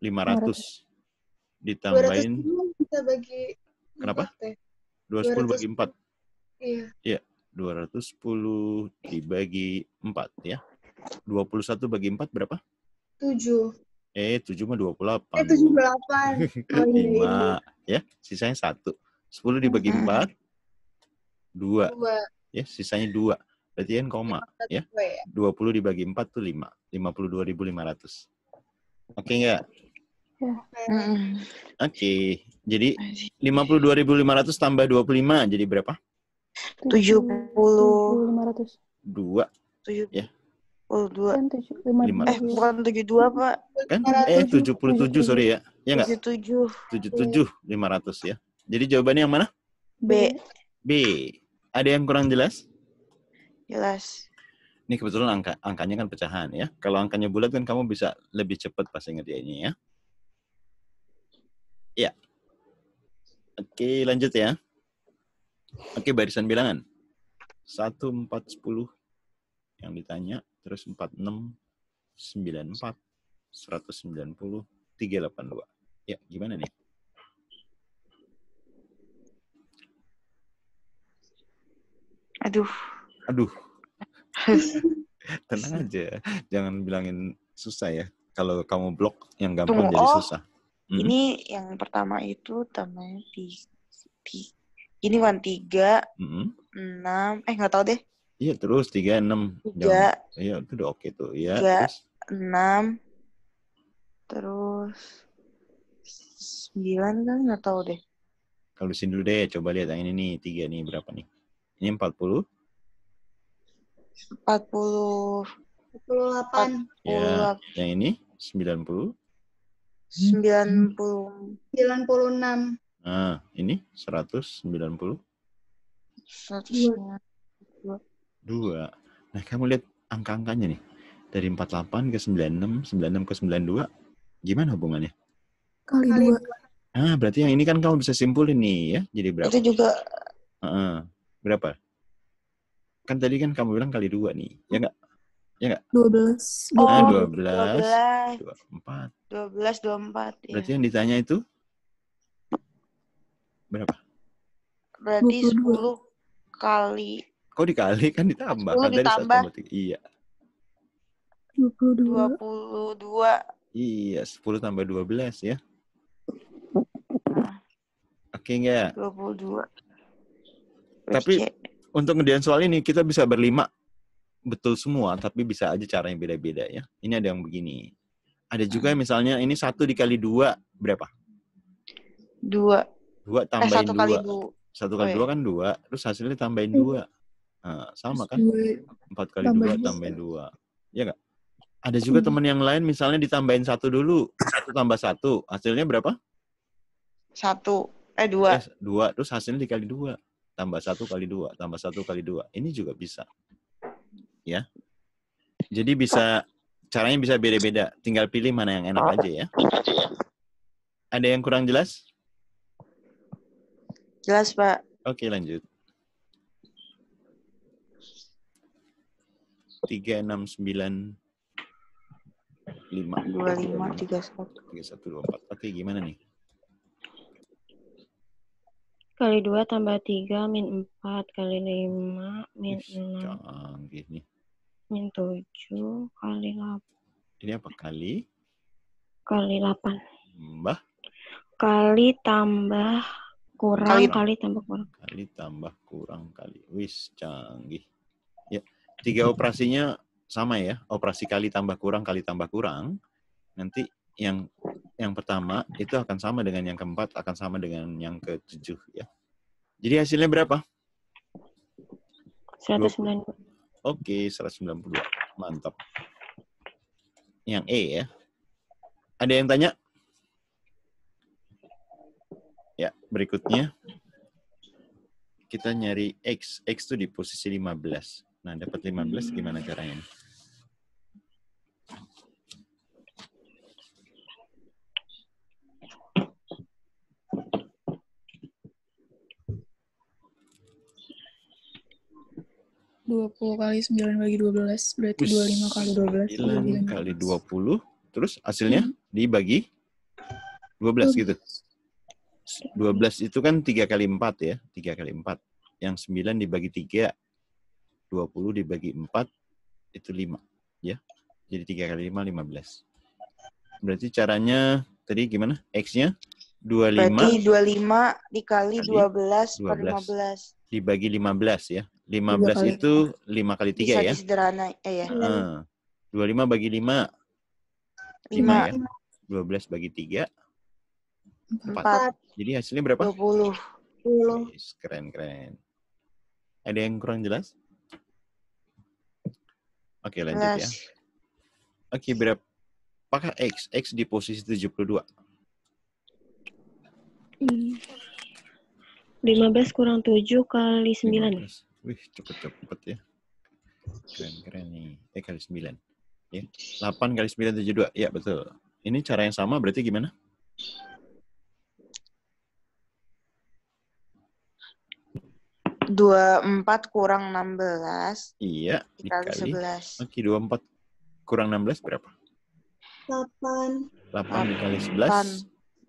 2.500. Ditambahin 210 kita bagi Kenapa? empat ya. 210 bagi 4. Iya. 210 dibagi 4 ya. 21 bagi 4 berapa? 7. Eh, 7 mah 28. Eh, 78. Oh, iya. 5 ya, sisanya 1. 10 dibagi 4 2 Dua. ya, sisanya 2. Berarti kan koma ya. Dua ya. 20 dibagi 4 tuh 5. 52.500. Oke enggak? hmm. Oke. Jadi 52.500 tambah 25 jadi berapa? Tujuh puluh. 500. 2 Tujuh Ya. Puluh dua. Kan 7, 5, Lima. Eh bukan tujuh dua pak. kan? Eh 77 sorry ya. Ya enggak? Tujuh tujuh. 77 500 ya. Jadi jawabannya yang mana? B. B. Ada yang kurang jelas? Jelas. Ini kebetulan angka angkanya kan pecahan ya. Kalau angkanya bulat kan kamu bisa lebih cepat pasti ngerjainnya ya. Ya. Oke, lanjut ya. Oke, barisan bilangan. 1 4 10 yang ditanya, terus 46 94 190 382. Ya, gimana nih? Aduh. Aduh, tenang aja. Jangan bilangin susah ya. Kalau kamu blok yang gampang Tunggu, jadi oh. susah. Ini yang pertama itu tambahnya tiga. Ini kan tiga, enam, eh nggak tahu deh. Iya terus tiga enam. Tiga, Iya itu udah oke tuh. Iya. Tiga. Terus enam, terus sembilan kan nggak tahu deh. kalau di sini dulu deh. Coba lihat yang ini nih tiga nih berapa nih? Ini empat puluh. Empat puluh, 48. Ya. Yang ini sembilan puluh. sembilan puluh, 96. Nah ini seratus sembilan puluh seratus, dua. Nah kamu lihat angka-angkanya nih. Dari 48 ke 96, 96 ke 92. Gimana hubungannya? Kali dua. Ah, berarti yang ini kan kamu bisa simpulin nih ya. Jadi berapa? itu juga Heeh. berapa? Kan tadi kan kamu bilang kali dua nih. Ya enggak? Dua belas. Oh, Ah, dua 12, belas, 24. dua belas, dua empat. ya. Berarti yang ditanya itu berapa? Berarti 22. sepuluh kali Kok dikali kan ditambah 10 kan satu ditambah. tambah tiga. Iya. Dua puluh dua dua. puluh dua. Iya, 10 tambah 12 ya. Oke enggak? Dua puluh dua. Tapi- Untuk ngerjain soal ini kita bisa berlima. betul semua, tapi bisa aja caranya beda-beda ya. Ini ada yang begini. Ada juga misalnya ini satu dikali dua berapa? Dua. Dua Eh, tambahin satu kali dua. dua. Satu kali Oh, dua kan dua, terus hasilnya tambahin dua. Nah, sama kan? Empat kali Tambah dua dua. tambahin dua. Ya nggak? Ada juga teman yang lain misalnya ditambahin satu dulu. Satu tambah satu. Hasilnya berapa? Satu. Eh, dua. Eh, dua. Terus hasilnya dikali dua. Tambah satu kali dua. Tambah satu kali dua. Ini juga bisa. Ya. Jadi bisa, caranya bisa beda-beda. Tinggal pilih mana yang enak aja ya. Ada yang kurang jelas? Jelas, Pak. Oke, lanjut. 3, 6, 9, 5, Dua, lima, tiga, satu. 3, 1, 2, 4. Oke, gimana nih? Kali 2 tambah 3 min 4 kali 5 min 6 canggih nih. min 7 kali 8 Ini apa? Kali, kali 8 mbah, kali tambah kurang Kali- kali, tambah kurang kali tambah kurang kali. Wis, canggih. Tiga operasinya sama ya. Operasi kali tambah kurang kali tambah kurang. Nanti yang yang pertama itu akan sama dengan yang keempat, akan sama dengan yang ketujuh ya. Jadi hasilnya berapa? 190 Oke, 192. Mantap. Yang E ya. Ada yang tanya? Ya, berikutnya kita nyari X. X itu di posisi 15. Nah, dapat 15 gimana caranya? Dua puluh kali sembilan bagi dua belas berarti dua lima kali dua belas 9 kali 20. Terus hasilnya dibagi 12 gitu. 12 itu kan 3 kali 4 ya. 3 kali 4. Yang 9 dibagi 3. 20 dibagi 4 itu 5. Ya. Jadi 3 kali 5, 15. Berarti caranya tadi gimana? X-nya 25 Berarti dua lima dikali Kali dua belas per 12. lima belas. dibagi 15 ya. 15 kali. itu 5 kali 3 Bisa ya. disederhana. Eh, ya. Ah. 25 bagi 5, 5 Lima, ya. 12 bagi 3, 4. empat, Jadi hasilnya berapa? dua puluh. Puluh. Yes, keren keren. Ada yang kurang jelas? Oke lanjut ya. Oke berapa? Apakah X? X di posisi 72. Hmm. 15 kurang 7 kali 9 15. Wih cepet-cepet ya. Keren keren nih. Eh kali 9. Ya. 8 kali 9 72. Ya betul. Ini cara yang sama berarti gimana? Dua empat kurang enam belas Iya. dikali Dikali. sebelas. Oke 24 kurang 16 berapa? Delapan. 8 dikali Delapan. 11.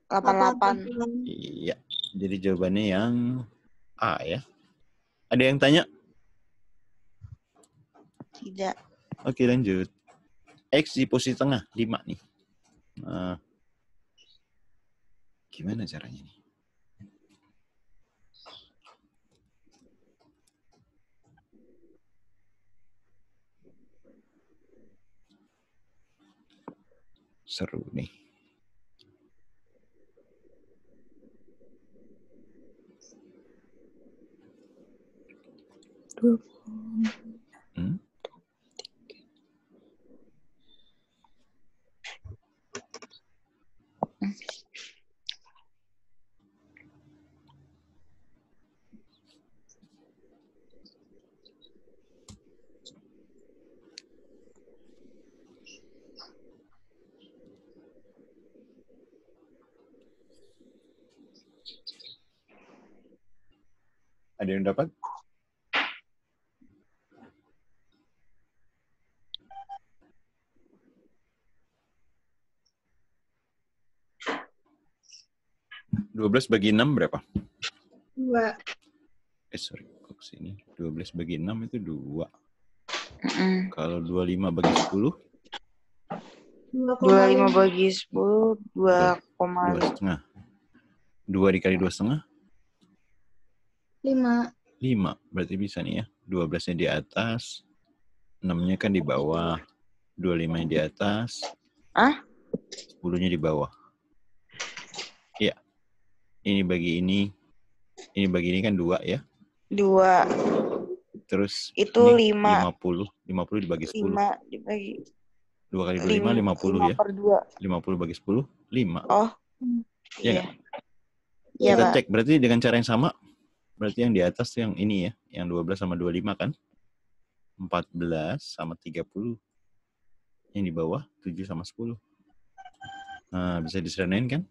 Delapan delapan. Iya. Jadi jawabannya yang A ya. Ada yang tanya? Tidak. Oke lanjut. X di posisi tengah, 5 nih. Nah, gimana caranya nih? Seru nih. Dua Ada yang dapat? Dua belas bagi enam berapa? Dua. Eh sorry, kok sini? 12 bagi 6 itu 2. Mm-mm. Kalau 25 bagi 10, Dua Dua lima lima. bagi sepuluh dua koma 2 setengah. 2 dikali 2 setengah, Lima. 5. Berarti bisa nih ya. 12-nya di atas, 6-nya kan di bawah. 25-nya di atas. Ah? 10-nya di bawah. Iya. Ini bagi ini. Ini bagi ini kan 2 ya. Dua. Terus Itu ini lima. 50. 50 dibagi 10. Lima dibagi 2 kali 5, lima, 50 lima ya. per dua. 50 bagi 10, 5. Oh. Iya Iya. nggak? Iya, Kita Pak. cek. Berarti dengan cara yang sama. Berarti yang di atas tuh yang ini ya. Yang 12 sama 25 kan. 14 sama 30. Yang di bawah 7 sama 10. Nah, bisa diserain kan?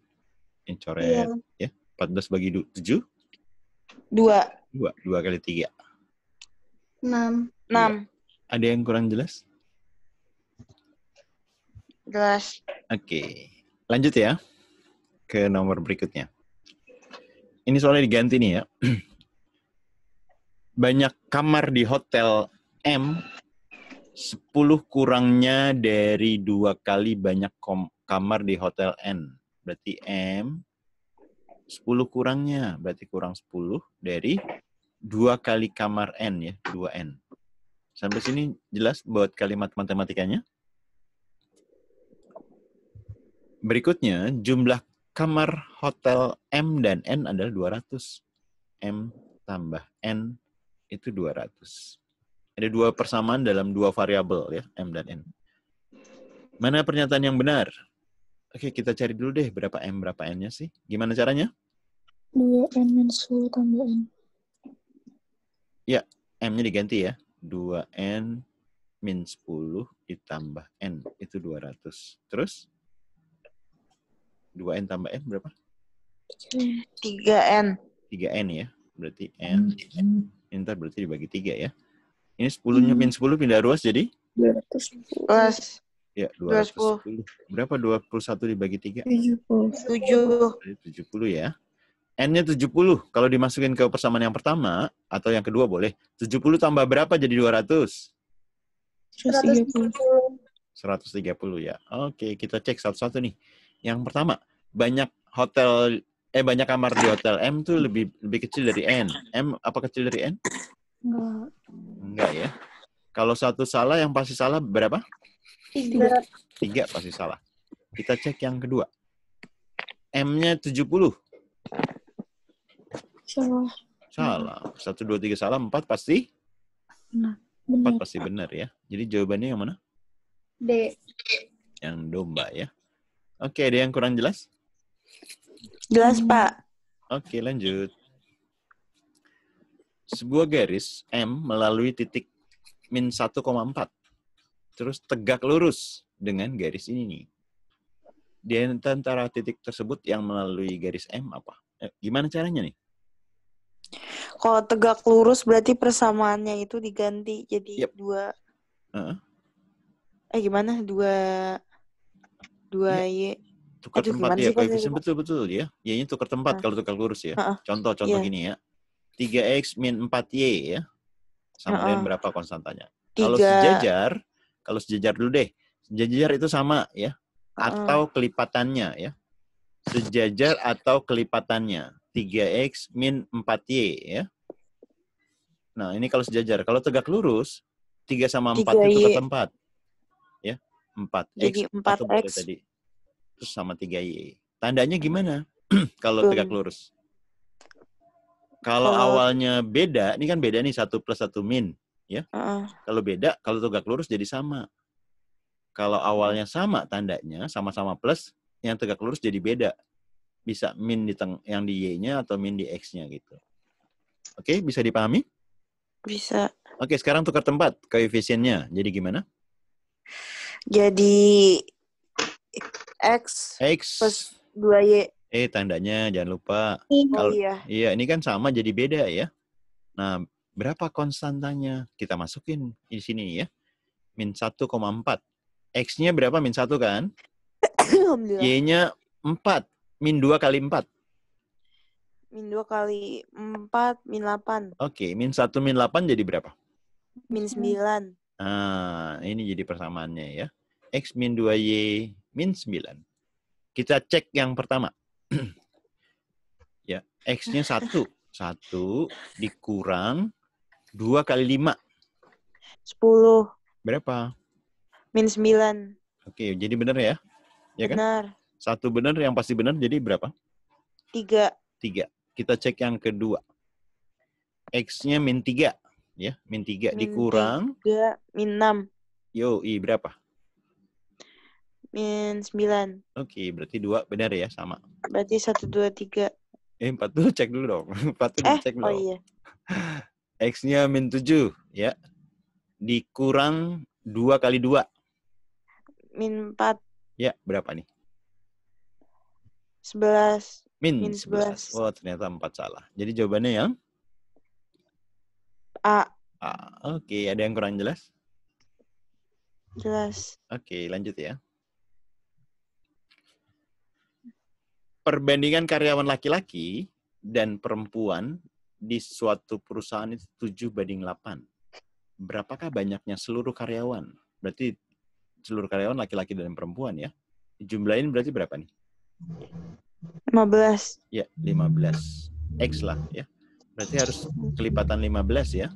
Yang coret. Iya. 14 bagi du- 7, Dua. 2. 2 kali 3. Enam. Enam. Ada yang kurang jelas? Jelas. Oke. Lanjut ya. Ke nomor berikutnya. Ini soalnya diganti nih ya. Banyak kamar di hotel M 10 kurangnya dari dua kali banyak kamar di hotel N. Berarti M 10 kurangnya. Berarti kurang 10 dari dua kali kamar N ya. 2N. Sampai sini jelas buat kalimat matematikanya? Berikutnya, jumlah kamar hotel M dan N adalah 200. M tambah N itu 200. Ada dua persamaan dalam dua variabel ya, M dan N. Mana pernyataan yang benar? Oke, kita cari dulu deh berapa M, berapa N-nya sih. Gimana caranya? 2N minus 10 tambah N. M-nya diganti ya. 2N min 10 ditambah N, itu 200. Terus? 2N tambah N berapa? 3N. Tiga N. 3N ya. Berarti N. Ini ntar berarti dibagi 3 ya. Ini 10-nya min 10 pindah ruas jadi? 210. Plus Ya, 210. 210. Berapa 21 dibagi 3? 70. tujuh. Berarti 70 ya. N-nya 70. Kalau dimasukin ke persamaan yang pertama, atau yang kedua boleh. 70 tambah berapa jadi 200? 130. 130 ya. Oke, kita cek satu-satu nih. Yang pertama, banyak hotel eh banyak kamar di hotel M tuh lebih lebih kecil dari N. M apa kecil dari N? Enggak. Enggak ya. Kalau satu salah yang pasti salah berapa? Tiga. Tiga pasti salah. Kita cek yang kedua. M-nya 70. Salah. Salah. Satu, dua, tiga salah. Empat pasti? Empat Benar. pasti benar ya. Jadi jawabannya yang mana? D. Yang domba ya. Oke, ada yang kurang jelas? Jelas, Pak. Oke, lanjut. Sebuah garis M melalui titik min 1,4. Terus tegak lurus dengan garis ini nih. Di antara titik tersebut yang melalui garis M apa? Eh, gimana caranya nih? Kalau tegak lurus berarti persamaannya itu diganti jadi Yep. dua. Heeh. Eh gimana? Dua dua Y. Tukar Aduh, tempat ya, koefisien betul-betul ya. Y-nya tukar tempat Ah. kalau tukar lurus ya. Heeh. Contoh-contoh Iya. gini ya. 3X min 4Y ya. Sama dengan Heeh. berapa konstantanya? Kalau Tiga. sejajar, kalau sejajar dulu deh. Sejajar itu sama ya. Heeh. atau kelipatannya ya. Sejajar atau kelipatannya. 3X min 4Y ya. Nah, ini kalau sejajar. Kalau tegak lurus, 3 sama 4 itu 3Y. ke tempat. Ya. 4X Jadi atau boleh 4X. tadi. Terus sama 3Y. Tandanya gimana? kalau Belum. tegak lurus. Kalau Kalau- awalnya beda, ini kan beda nih 1 plus 1 min. Heeh. Kalau beda, kalau tegak lurus jadi sama. Kalau awalnya sama tandanya, sama-sama plus, yang tegak lurus jadi beda. Bisa min di teng yang di Y-nya atau min di X-nya gitu. Oke, bisa dipahami? Bisa. Oke, sekarang tukar tempat koefisiennya. Jadi gimana? Jadi X X. plus 2Y. Eh, tandanya jangan lupa. Oh Kalau- iya. Iya, ini kan sama jadi beda ya. Nah, berapa konstantanya? Kita masukin di sini ya. Min 1,4. X-nya berapa? Min 1 kan? Alhamdulillah. Y-nya 4. Min 2 kali 4. Min 2 kali 4, min 8. Oke, min 1 min 8 jadi berapa? Min 9. Nah, ini jadi persamaannya ya. X min 2Y min 9. Kita cek yang pertama. ya, X-nya 1. 1 dikurang 2 kali 5. 10. Berapa? Min 9. Oke, jadi benar ya? Ya kan? Benar. Satu benar yang pasti benar jadi berapa? 3. Tiga. Kita cek yang kedua. X-nya min 3. Ya, min 3 Min dikurang. 3. Min 6. Yo, i berapa? Min 9. Oke, berarti dua benar ya, sama. Berarti 1, 2, 3. Eh, empat dulu cek dulu dong. Empat dulu Eh, cek dulu. oh iya. X-nya min 7, ya. Dikurang 2 kali 2. Min 4. Ya, berapa nih? 11. Min, Min 11. 11. Oh, ternyata 4 salah. Jadi jawabannya yang A. A. Oke, ada yang kurang jelas? Jelas. Oke, lanjut ya. Perbandingan karyawan laki-laki dan perempuan di suatu perusahaan itu 7 banding 8. Berapakah banyaknya seluruh karyawan? Berarti seluruh karyawan laki-laki dan perempuan ya. Jumlahin berarti berapa nih? 15. Ya, 15. X lah ya. Berarti harus kelipatan 15 ya.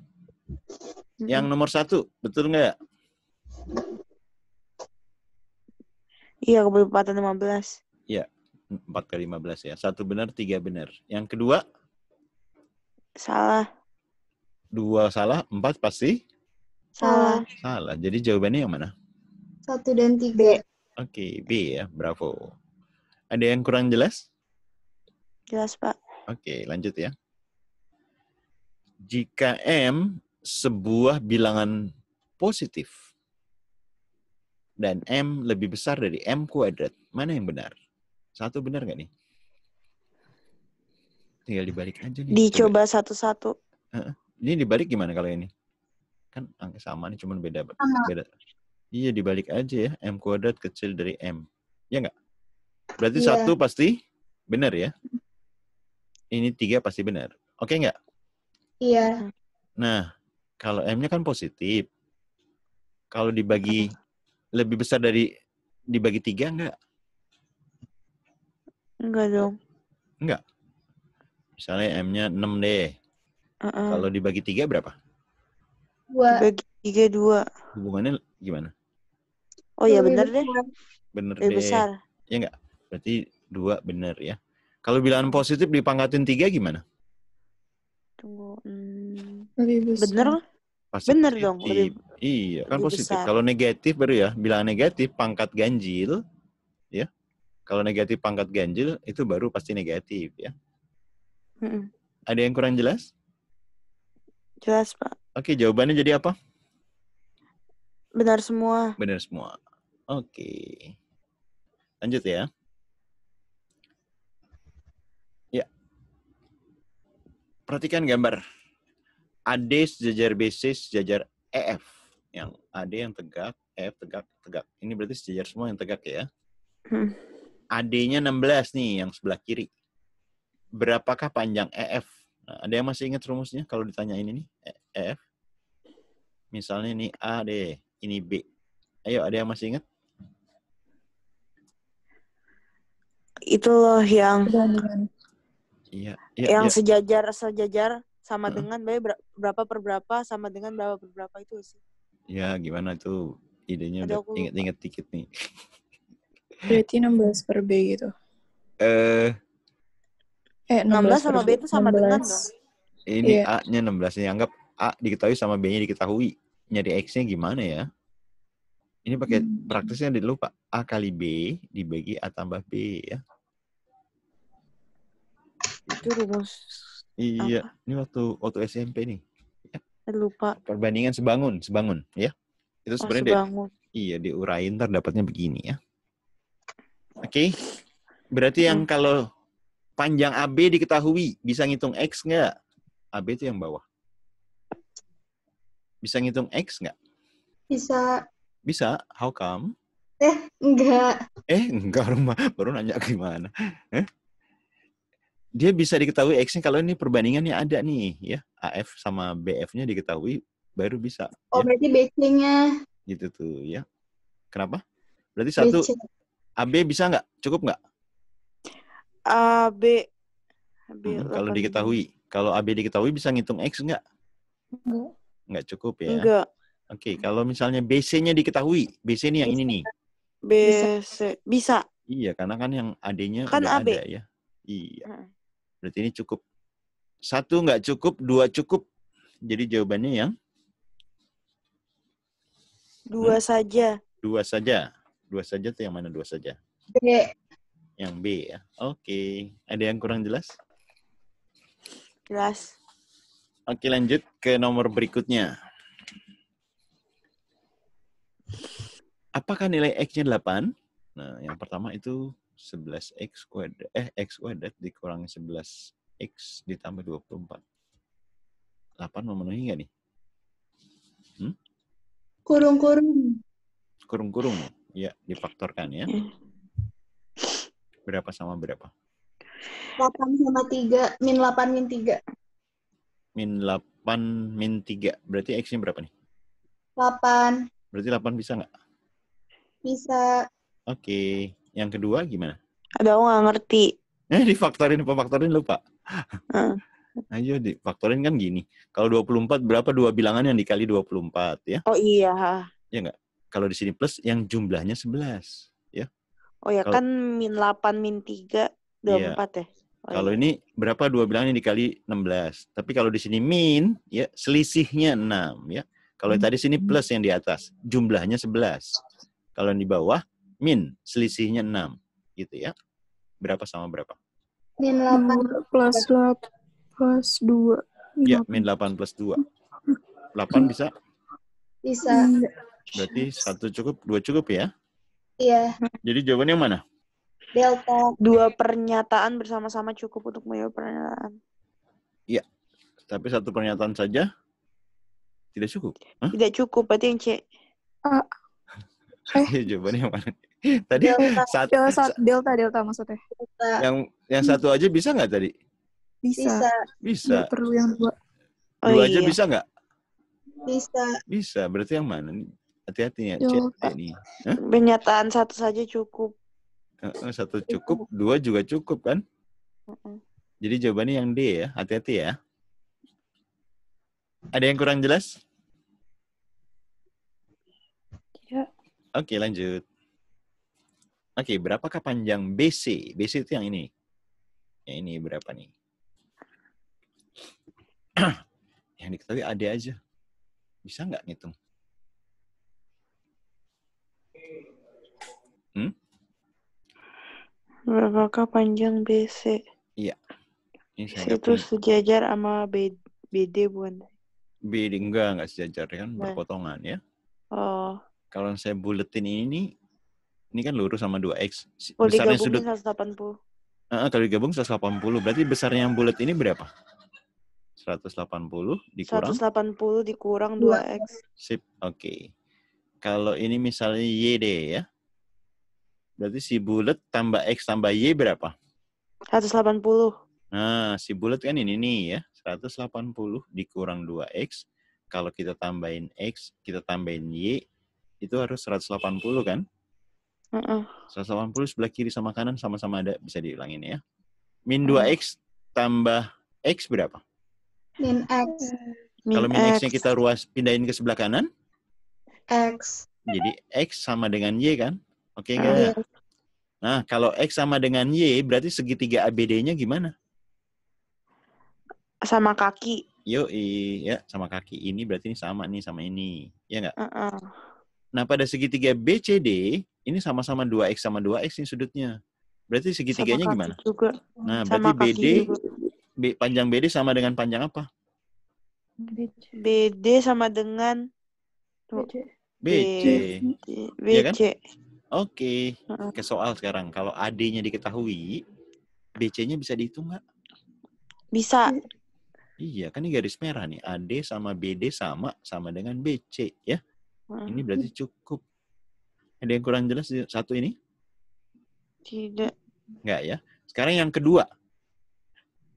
Yang nomor satu, betul nggak? Iya, kelipatan 15. 4 kali 15 ya. Satu benar, tiga benar. Yang kedua, Salah. dua salah, empat pasti Salah. salah. Jadi jawabannya yang mana? Satu dan tiga. Oke, B ya. Bravo. Ada yang kurang jelas? Jelas, Pak. Oke, lanjut ya. Jika M sebuah bilangan positif dan M lebih besar dari M kuadrat, mana yang benar? Satu benar nggak nih? Tinggal dibalik aja nih. Coba. Dicoba satu-satu. Ini dibalik gimana kalau ini? Kan angka sama nih, cuman beda. Sama. beda. Iya, dibalik aja ya. M kuadrat kecil dari M. Ya nggak? Berarti Iya. satu pasti benar ya? Ini tiga pasti benar. Oke nggak? Iya. Nah, kalau M-nya kan positif. Kalau dibagi lebih besar dari dibagi tiga nggak? Enggak dong. Misalnya M-nya 6 deh. Heeh. Kalau dibagi tiga berapa? Dua. Dibagi 3, 2. Hubungannya gimana? Oh iya, Lebih benar deh. Bener Lebih deh. besar. Ya nggak? Berarti dua bener ya. Kalau bilangan positif dipangkatin tiga gimana? Tunggu. Hmm. Lebih besar. Bener lah. Pasti Bener dong, positif. Iya, kan lebih positif. Kalau negatif baru ya, bilangan negatif pangkat ganjil. Kalau negatif pangkat ganjil itu baru pasti negatif ya. Mm-mm. Ada yang kurang jelas? Jelas, Pak. Oke, jawabannya jadi apa? Benar semua. Benar semua. Oke. Lanjut ya. Ya. Perhatikan gambar. AD sejajar BC sejajar EF. Yang AD yang tegak, EF tegak, tegak. Ini berarti sejajar semua yang tegak ya. Hmm. AD-nya 16 nih yang sebelah kiri. Berapakah panjang EF? Nah, ada yang masih ingat rumusnya kalau ditanya ini nih, E- EF? Misalnya ini A deh, ini B. Ayo, ada yang masih ingat? Itu loh yang. Iya, iya, yang iya. sejajar sejajar sama Heeh. dengan berapa per berapa sama dengan berapa per berapa itu sih. Ya, gimana tuh? Idenya Aduh, udah inget-inget dikit nih. Berarti 16 per B gitu. Eh, Eh, 16 per sama B itu sama dengan 16. dong. ini Iya. A-nya 16 nih. Anggap A diketahui sama B-nya diketahui. Nyari X-nya gimana ya? Ini pakai Hmm. praktisnya dulu, Pak. A kali B dibagi A tambah B ya. Itu rumus Iya, ini waktu waktu SMP nih. Eh, lupa. Perbandingan sebangun, sebangun ya. Itu Oh, sebenarnya di- sebangun. iya diurain ntar dapatnya begini ya. Oke. Berarti yang kalau panjang AB diketahui, bisa ngitung X nggak? AB itu yang bawah. Bisa ngitung X nggak? Bisa. Bisa. How come? Enggak. Eh, enggak rumah. Baru nanya gimana. Eh? Dia bisa diketahui X-nya kalau ini perbandingannya ada nih, ya. AF sama BF-nya diketahui, baru bisa. Oh, ya. berarti BC-nya. Gitu tuh, ya. Kenapa? Berarti satu, BC. AB bisa nggak? Cukup nggak? A B B Hmm, kalau 85. diketahui. Kalau AB diketahui bisa ngitung X nggak? Enggak. Nggak cukup ya. Enggak. Oke, kalau misalnya BC-nya diketahui, BC ini yang ini nih. BC. Bisa. Iya, karena kan yang AD-nya Kan udah AB. ada ya. Iya. Heeh. Berarti ini cukup. Satu nggak cukup, dua cukup. Jadi jawabannya yang Dua Hmm. saja. dua saja. Dua saja tuh yang mana dua saja? B. Yang B ya. Oke. Ada yang kurang jelas? Jelas. Oke, lanjut ke nomor berikutnya. Apakah nilai X-nya 8? Nah, yang pertama itu 11X kuadrat. Eh, X kuadrat dikurangi 11X ditambah 24. 8 memenuhi nggak nih? Kurung-kurung. Kurung-kurung. Ya, difaktorkan ya. Hmm. Berapa sama berapa? 8 sama 3. Min 8 min 3. Min 8, min 3. Berarti X-nya berapa nih? 8. Berarti 8 bisa nggak? Bisa. Oke. Yang kedua gimana? Ada aku nggak ngerti. Eh, difaktorin apa faktorin lupa? Heeh. Ayo difaktorin kan gini. Kalau 24 berapa dua bilangan yang dikali 24 ya? Oh iya. Kalau di sini plus yang jumlahnya 11 ya. Oh ya Kalau- kan min 8 min 3 Iya. 24 ya. Oh, Kalau iya. ini berapa dua bilangan yang dikali 16. Tapi kalau di sini min ya selisihnya 6 ya. Kalau tadi sini plus yang di atas, jumlahnya 11. Kalau yang di bawah min selisihnya 6 gitu ya. Berapa sama berapa? Min 8. Dua plus 8 plus 2. Ya, min 8 plus 2. 8 bisa Bisa. Berarti satu cukup, dua cukup ya. Iya. Jadi jawabannya mana? Delta. dua pernyataan bersama-sama cukup untuk menjawab pernyataan. Tapi satu pernyataan saja tidak cukup. Hah? Tidak cukup berarti yang C. Iya, jawabannya yang mana? Tadi Delta. saat, Delta, delta, delta maksudnya. Delta. yang yang satu aja bisa nggak tadi? Bisa. Bisa. Nggak perlu yang dua. Oh Dua aja iya. bisa nggak? Bisa. Bisa. Berarti yang mana? nih? Hati-hati ya. Delta. C ini. Pernyataan satu saja cukup. Satu cukup, dua juga cukup kan? Jadi jawabannya yang D ya. Hati-hati ya. Ada yang kurang jelas? Tidak. Oke, lanjut. Oke, berapakah panjang BC? BC itu yang ini. Yang ini berapa nih? yang diketahui ada aja. Bisa nggak ngitung? Berapakah panjang BC? Ini saya nggak itu sejajar sama B, BD bukan? B enggak, enggak sejajar kan, Nah. berpotongan ya. Oh, Kalau saya buletin ini nih, ini kan lurus sama 2X. Si- kalau Besarnya sudut, 180. Heeh, kalau digabung 180. Berarti besarnya yang bulat ini berapa? 180 dikurang 180 dikurang Dua. 2X. Sip, oke. Kalau ini misalnya YD ya. Berarti si bulat tambah X tambah Y berapa? 180. Nah, si bulat kan ini nih ya. 180 dikurang 2X. Kalau kita tambahin X, kita tambahin Y, itu harus 180 kan? Heeh. 180 sebelah kiri sama kanan sama-sama ada. Bisa diulangin ya. Min Hmm. 2X tambah X berapa? Min X. Min Kalau min X-nya X. kita ruas pindahin ke sebelah kanan, X. jadi X sama dengan Y kan? Oke nggak? Iya. Nah, kalau X sama dengan Y, berarti segitiga ABD-nya gimana? sama kaki. Yo, ya sama kaki ini berarti ini sama nih sama ini. Ya nggak? Heeh. Nah, pada segitiga BCD, ini sama-sama 2X sama 2X ini sudutnya. Berarti segitiganya gimana? juga. Nah, Sama berarti BD, juga. B- panjang BD sama dengan panjang apa? BD sama dengan tuh, BC. D- Iya kan? Oke, Heeh. ke soal sekarang. Kalau AD-nya diketahui, BC-nya bisa dihitung nggak? Bisa. Iya, kan ini garis merah nih. AD sama BD sama, sama dengan BC, ya. Ini berarti cukup. Ada yang kurang jelas satu ini? Tidak. Enggak ya. Sekarang yang kedua.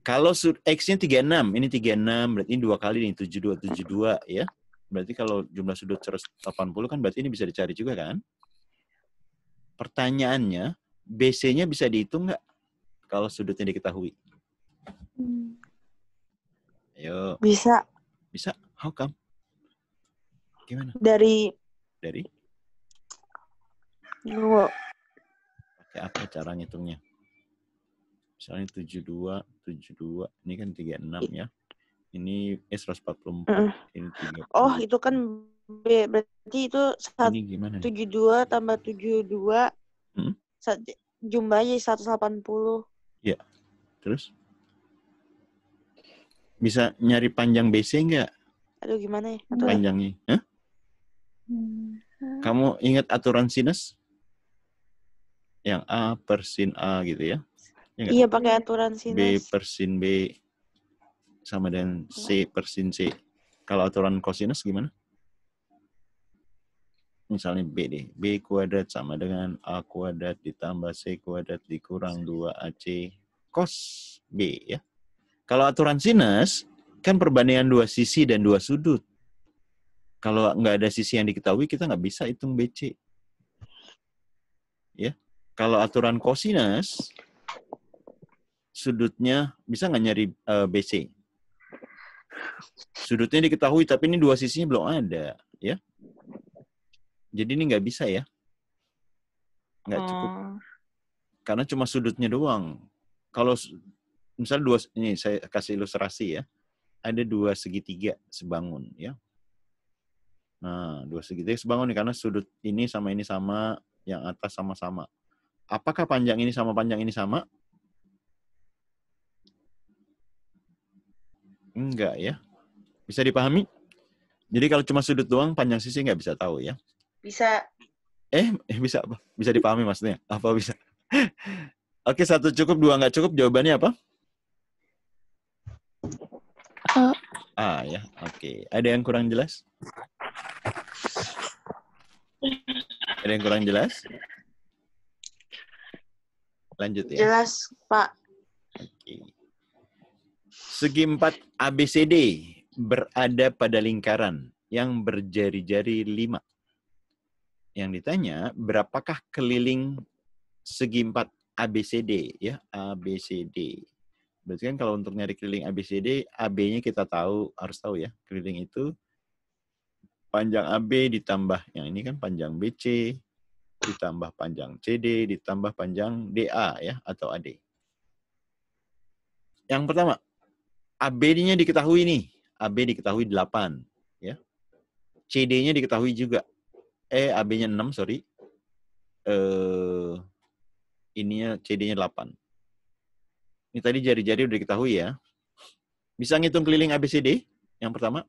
Kalau X-nya 36, ini 36, berarti ini dua kali nih, 72, 72 ya. Berarti kalau jumlah sudut 180 kan berarti ini bisa dicari juga kan? Pertanyaannya, BC-nya bisa dihitung nggak? Kalau sudutnya diketahui. Ayo, Bisa. bisa? How come? Gimana? Dari Dari dua. pakai apa cara ngitungnya? Misalnya 72, 72, ini kan 36 ya. Ini eh 144, Mm-mm. ini 30. Oh, itu kan B. Berarti itu gimana nih? 172 tambah 72. Hmm? sa- Jumlahnya 180. Terus? Bisa nyari panjang BC nggak? Aduh, gimana ya? Atau Panjangnya. Hah? Hmm. Kamu ingat aturan sinus? Yang A per sin A gitu ya? Ya? Iya, pakai aturan B sinus. per sin B sama dengan C per sin C. Kalau aturan kosinus gimana? Misalnya B deh. B kuadrat sama dengan A kuadrat ditambah C kuadrat dikurang 2AC cos B ya. Kalau aturan sinus, kan perbandingan dua sisi dan dua sudut. Kalau nggak ada sisi yang diketahui, kita nggak bisa hitung BC. Ya. Kalau aturan kosinus, sudutnya bisa nggak nyari eh, BC? Sudutnya diketahui, tapi ini dua sisinya belum ada, ya. Jadi ini nggak bisa ya, nggak cukup, Oh. karena cuma sudutnya doang. Kalau su- misal dua, ini saya kasih ilustrasi ya, ada dua segitiga sebangun, ya. Nah, dua segitiga sebangun nih karena sudut ini sama ini sama, yang atas sama-sama. Apakah panjang ini sama panjang ini sama? Enggak ya. Bisa dipahami? Jadi kalau cuma sudut doang, panjang sisi nggak bisa tahu ya. Bisa Eh, eh, bisa apa? Bisa dipahami maksudnya? Apa bisa? Oke, satu cukup, dua nggak cukup. Jawabannya apa? A. Ah, ya. Oke. Ada yang kurang jelas? Ada yang kurang jelas? Lanjut ya. jelas, Pak. Oke. Segi empat ABCD berada pada lingkaran yang berjari-jari lima. Yang ditanya, berapakah keliling segi empat ABCD? Ya, ABCD. Berarti kan kalau untuk nyari keliling ABCD, AB-nya kita tahu, harus tahu ya. Keliling itu panjang AB ditambah, yang ini kan panjang BC, ditambah panjang CD, ditambah panjang DA ya, atau AD. Yang pertama, ABD-nya diketahui nih. AB diketahui 8. Ya. CD-nya diketahui juga. Eh, AB-nya 6, sorry. Eh, ininya CD-nya 8. Ini tadi jari-jari udah diketahui ya. Bisa ngitung keliling ABCD? Yang pertama.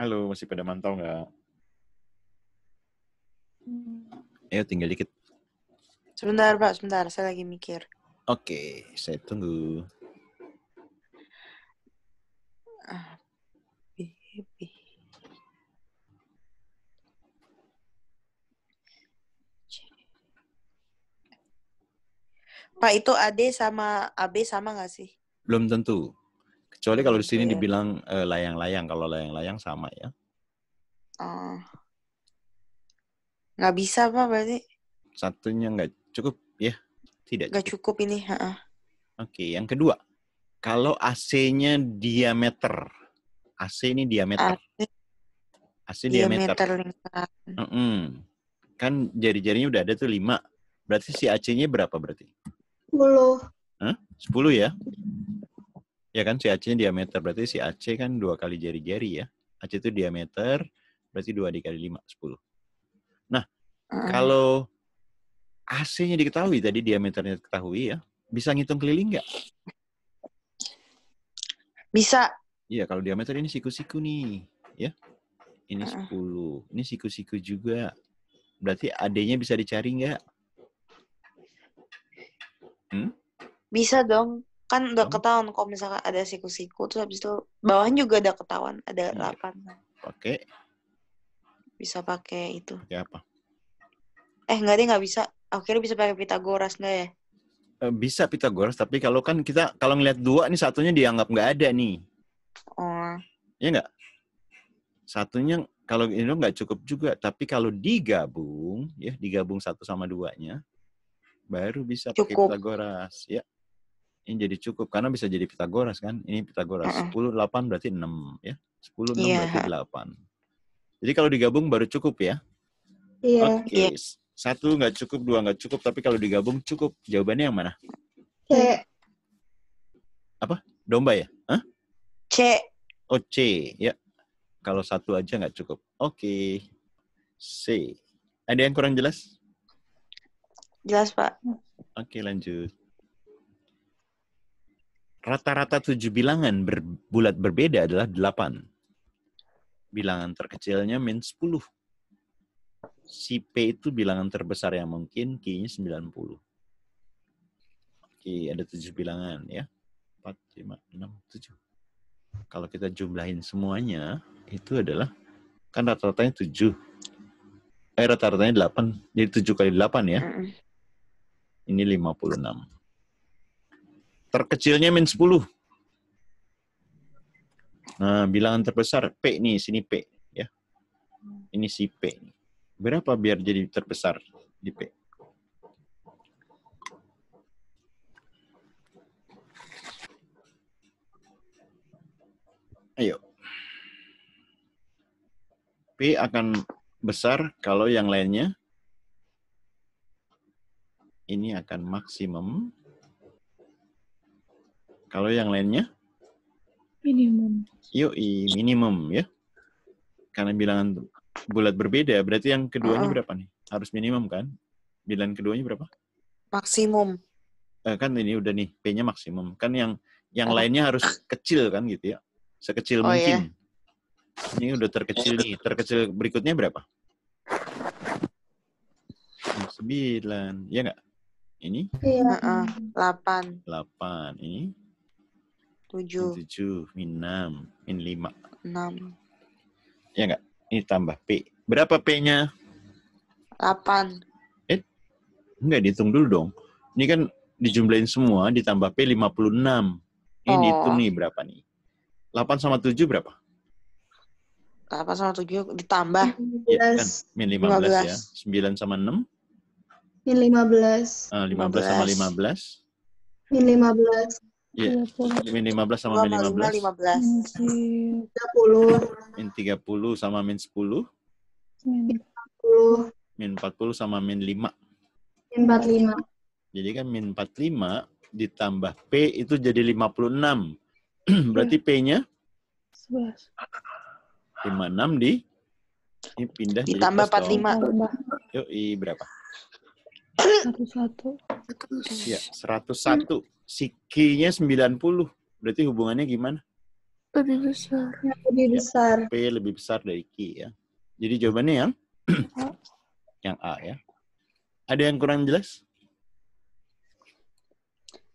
Halo, masih pada mantau nggak? Ayo tinggal dikit. Sebentar, Pak, sebentar. Saya lagi mikir. Oke, saya tunggu. B, B. C. Pak, itu AD sama AB sama nggak sih? Belum tentu. Kecuali kalau di sini Oke. dibilang eh, layang-layang. Kalau layang-layang sama ya. Oh. Nggak bisa, Pak, berarti. Satunya nggak cukup ya. Tidak Nggak cukup. cukup ini. Oke, yang kedua. Kalau AC-nya diameter. AC ini diameter. AC AC diameter. diameter lingkaran. Mm-mm. Kan jari-jarinya udah ada tuh 5. Berarti si AC-nya berapa berarti? 10. 10 ya? Ya kan si AC-nya diameter. Berarti si AC kan dua kali jari-jari ya. AC itu diameter, berarti 2 dikali 5, 10. Heeh. Kalau AC-nya diketahui, tadi diameternya diketahui ya, bisa ngitung keliling nggak? Bisa. Iya, kalau diameter ini siku-siku nih, ya. Ini Heeh. 10. Ini siku-siku juga. Berarti AD-nya bisa dicari nggak? Bisa dong. Kan udah Dong. ketahuan kalau misalkan ada siku-siku, terus habis itu bawahnya juga ada ketahuan, ada Iya. delapan. Pakai Bisa pakai itu. pakai apa? Eh, enggak deh, nggak bisa. Akhirnya bisa pakai Pitagoras nggak ya? Eh, bisa Pitagoras, tapi kalau kan kita kalau ngelihat dua nih satunya dianggap nggak ada nih, Oh, ya nggak? Satunya kalau ini nggak cukup juga, tapi kalau digabung, ya digabung satu sama duanya, baru bisa pakai Cukup. Pitagoras, ya. Ini jadi cukup karena bisa jadi Pitagoras kan. Ini Pitagoras. Mm-mm. 10 8 berarti 6 ya. 10 6 Iya. berarti 8. Jadi kalau digabung baru cukup ya. Iya. Oke. Satu nggak cukup, dua nggak cukup, tapi kalau digabung cukup. Jawabannya yang mana? C. Domba ya? Hah? C. Oh C, ya. Kalau satu aja nggak cukup. Oke. C. Ada yang kurang jelas? Jelas, Pak. Oke, lanjut. Rata-rata tujuh bilangan berbulat berbeda adalah delapan. Bilangan terkecilnya min 10. Si P itu bilangan terbesar yang mungkin, Q-nya 90. Oke, ada tujuh bilangan ya. 4, 5, 6, 7. Kalau kita jumlahin semuanya, itu adalah, kan rata-ratanya 7. Eh, rata-ratanya 8. Jadi 7 kali 8 ya. Ini 56. Terkecilnya min 10. Nah, bilangan terbesar P nih, sini P ya. Ini si P. Berapa biar jadi terbesar di P? Ayo. P akan besar kalau yang lainnya ini akan maksimum. Kalau yang lainnya, Minimum. yoi, minimum ya. Karena bilangan bulat berbeda, berarti yang keduanya Ah. berapa nih? Harus minimum kan? Bilangan keduanya berapa? Maksimum. Eh, kan ini udah nih, P-nya maksimum. Kan yang yang Oh. lainnya harus kecil kan gitu ya. Sekecil Oh, mungkin. Ini udah terkecil nih. Terkecil berikutnya berapa? Sembilan. Ya nggak? Ini Iya. 8, 8. Ini 7, 7, min 6, min 5. 6, Ya nggak? Ini tambah P. Berapa P-nya? 8. Enggak, dihitung dulu dong. Ini kan dijumlahin semua, ditambah P 56. Ini Oh. dihitung nih berapa nih? 8 sama 7 berapa? 8 sama 7 ditambah. Ya kan, 15. min 15, ya. 15. 9 sama 6, Min 15. ah, 15 sama 15. 15. Min 15. Iya, 30. min 15 sama 2 min sama 5, 15. 15. Anjir. 30. Min 30 sama min 10. Min 10. Min 40 sama min 5. Min 45. Jadi kan min 45 ditambah P itu jadi 56. Berarti P-nya 11. 56 di ini pindah Ditambah plus dong. 45. Tambah. Yoi, berapa? Satu-satu. Ya, 101. Si Q-nya 90. Berarti hubungannya gimana? Lebih besar. Lebih besar. P lebih besar dari Q ya. Jadi jawabannya yang A. yang A ya. Ada yang kurang jelas?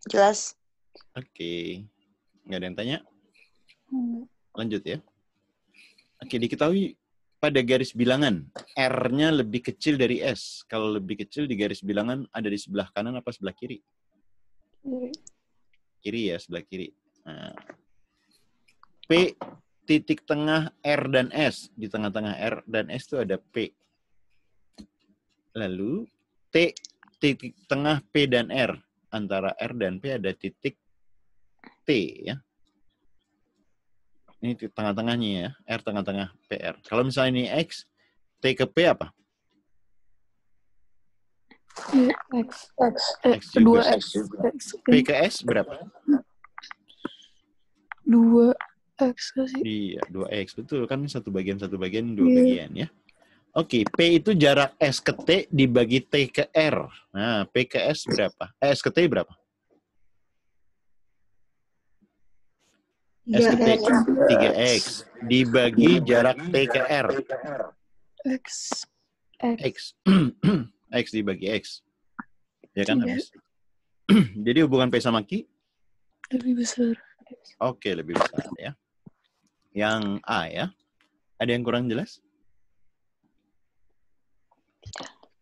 Jelas. Oke. Nggak ada yang tanya? Enggak. Lanjut ya. Oke, diketahui pada garis bilangan R-nya lebih kecil dari S. Kalau lebih kecil di garis bilangan ada di sebelah kanan apa sebelah kiri? Kiri. Kiri ya, sebelah kiri. Nah. P titik tengah R dan S. Di tengah-tengah R dan S itu ada P. Lalu T titik tengah P dan R. Antara R dan P ada titik T ya. Ini di tengah-tengahnya ya. R tengah-tengah PR. Kalau misalnya ini X, T ke P apa? X. X. Eh, X juga. dua X. X. P ke S berapa? Dua X nggak sih? Iya, 2X. Betul, kan satu bagian, satu bagian, dua Iya. bagian ya. Oke, P itu jarak S ke T dibagi T ke R. Nah, P ke S berapa? Eh, S ke T berapa? S ke T 3X. Dibagi jarak T ke R. X. X. X. Dibagi X. Ya kan, Iya. habis. Jadi hubungan P sama Q, Lebih besar. oke, lebih besar ya. Yang A ya. Ada yang kurang jelas?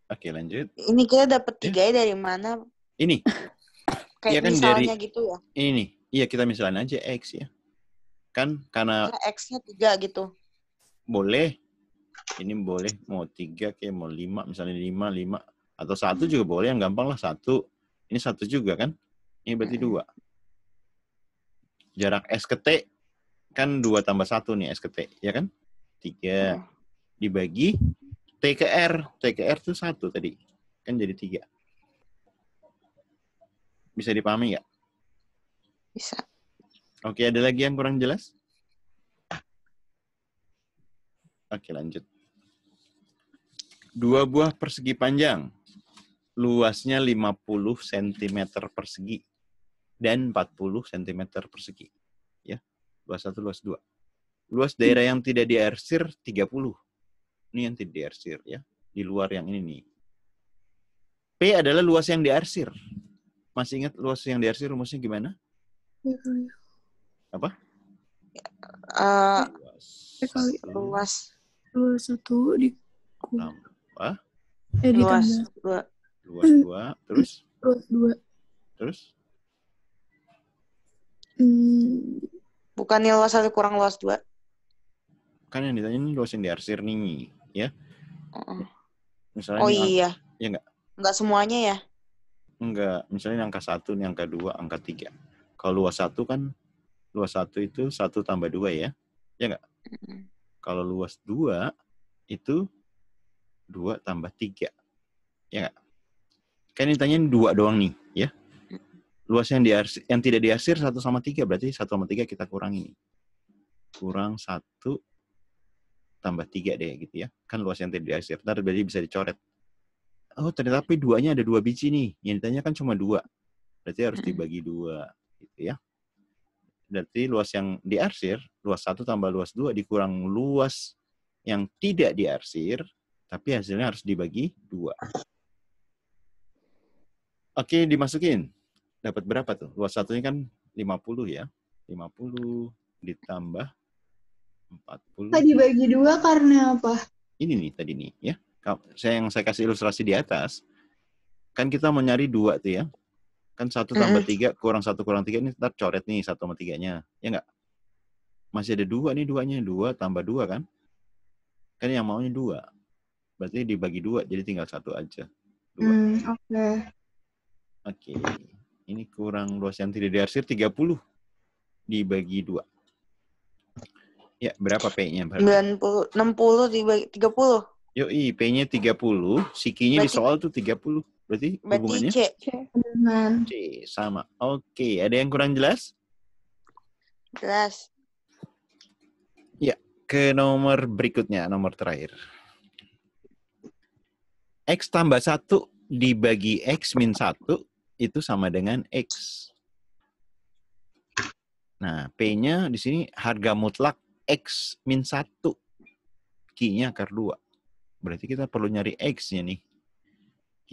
Oke, lanjut. Ini kita dapat Ya. tiga dari mana? Ini. Kayak Iya kan misalnya gitu ya. ini nih. Iya kita misalnya aja X ya. Kan karena Karena X-nya tiga gitu. boleh. Ini boleh mau tiga kayak mau lima misalnya lima lima atau satu juga boleh yang gampang lah satu. Ini satu juga kan? Ini berarti Mm-mm. dua. Jarak S ke T kan 2 tambah 1 nih S ke T, ya kan? 3 Hmm. dibagi T ke R. T ke R itu 1 tadi. Kan jadi 3. Bisa dipahami nggak? Bisa. Oke, ada lagi yang kurang jelas? Oke, lanjut. Dua buah persegi panjang. Luasnya 50 cm persegi. Dan 40 cm persegi. Ya. Luas satu, luas dua. Luas daerah yang tidak diarsir 30. Ini yang tidak diarsir ya. Di luar yang ini nih. P adalah luas yang diarsir. Masih ingat luas yang diarsir rumusnya gimana? Apa? Eh, Luas. Eh, kali. luas. Dua satu di tambah eh Luas. Dua. luas dua terus luas dua. terus Hmm, Bukannya luas satu kurang luas dua. kan yang ditanya ini luas yang diarsir nih ya Heeh. misalnya Oh iya. Iya nggak? Nggak semuanya ya? enggak misalnya ini angka satu ini angka dua angka tiga kalau luas satu kan luas satu itu satu tambah dua ya. Mm-mm. kalau luas dua itu dua tambah tiga. Ya nggak? Kan ini tanya dua doang nih ya. Luas yang diarsir, yang tidak diarsir satu sama tiga berarti satu sama tiga kita kurangi. Kurang satu tambah tiga deh gitu ya. Kan luas yang tidak diarsir. Ntar berarti bisa dicoret. Oh ternyata tapi duanya ada dua biji nih. Yang ditanya kan cuma dua. Berarti harus dibagi dua gitu ya berarti luas yang diarsir luas satu tambah luas dua dikurang luas yang tidak diarsir tapi hasilnya harus dibagi dua oke dimasukin dapat berapa tuh luas satunya kan 50 ya 50 ditambah 40 Tadi bagi dua karena apa? ini nih tadi nih ya. Saya yang saya kasih ilustrasi di atas, kan kita mau nyari dua tuh ya. Kan satu tambah tiga kurang satu kurang tiga ini ntar coret nih satu sama tiganya, ya nggak? Masih ada dua nih duanya, dua tambah dua kan? Kan yang maunya dua, berarti dibagi dua jadi tinggal satu aja. Dua. Hmm, oke. Oke, ini kurang luas yang tidak diarsir 30 dibagi dua. Ya, berapa P-nya? Berapa? 90, 60 dibagi 30. Yoi, P-nya 30, sikinya di soal tuh 30. Berarti Berarti hubungannya C. Dengan C sama. Oke, ada yang kurang jelas? Jelas. Ke nomor berikutnya, nomor terakhir. X tambah 1 dibagi X min 1 itu sama dengan X. Nah, P-nya di sini harga mutlak X min 1. Q-nya akar 2. Berarti kita perlu nyari X-nya nih.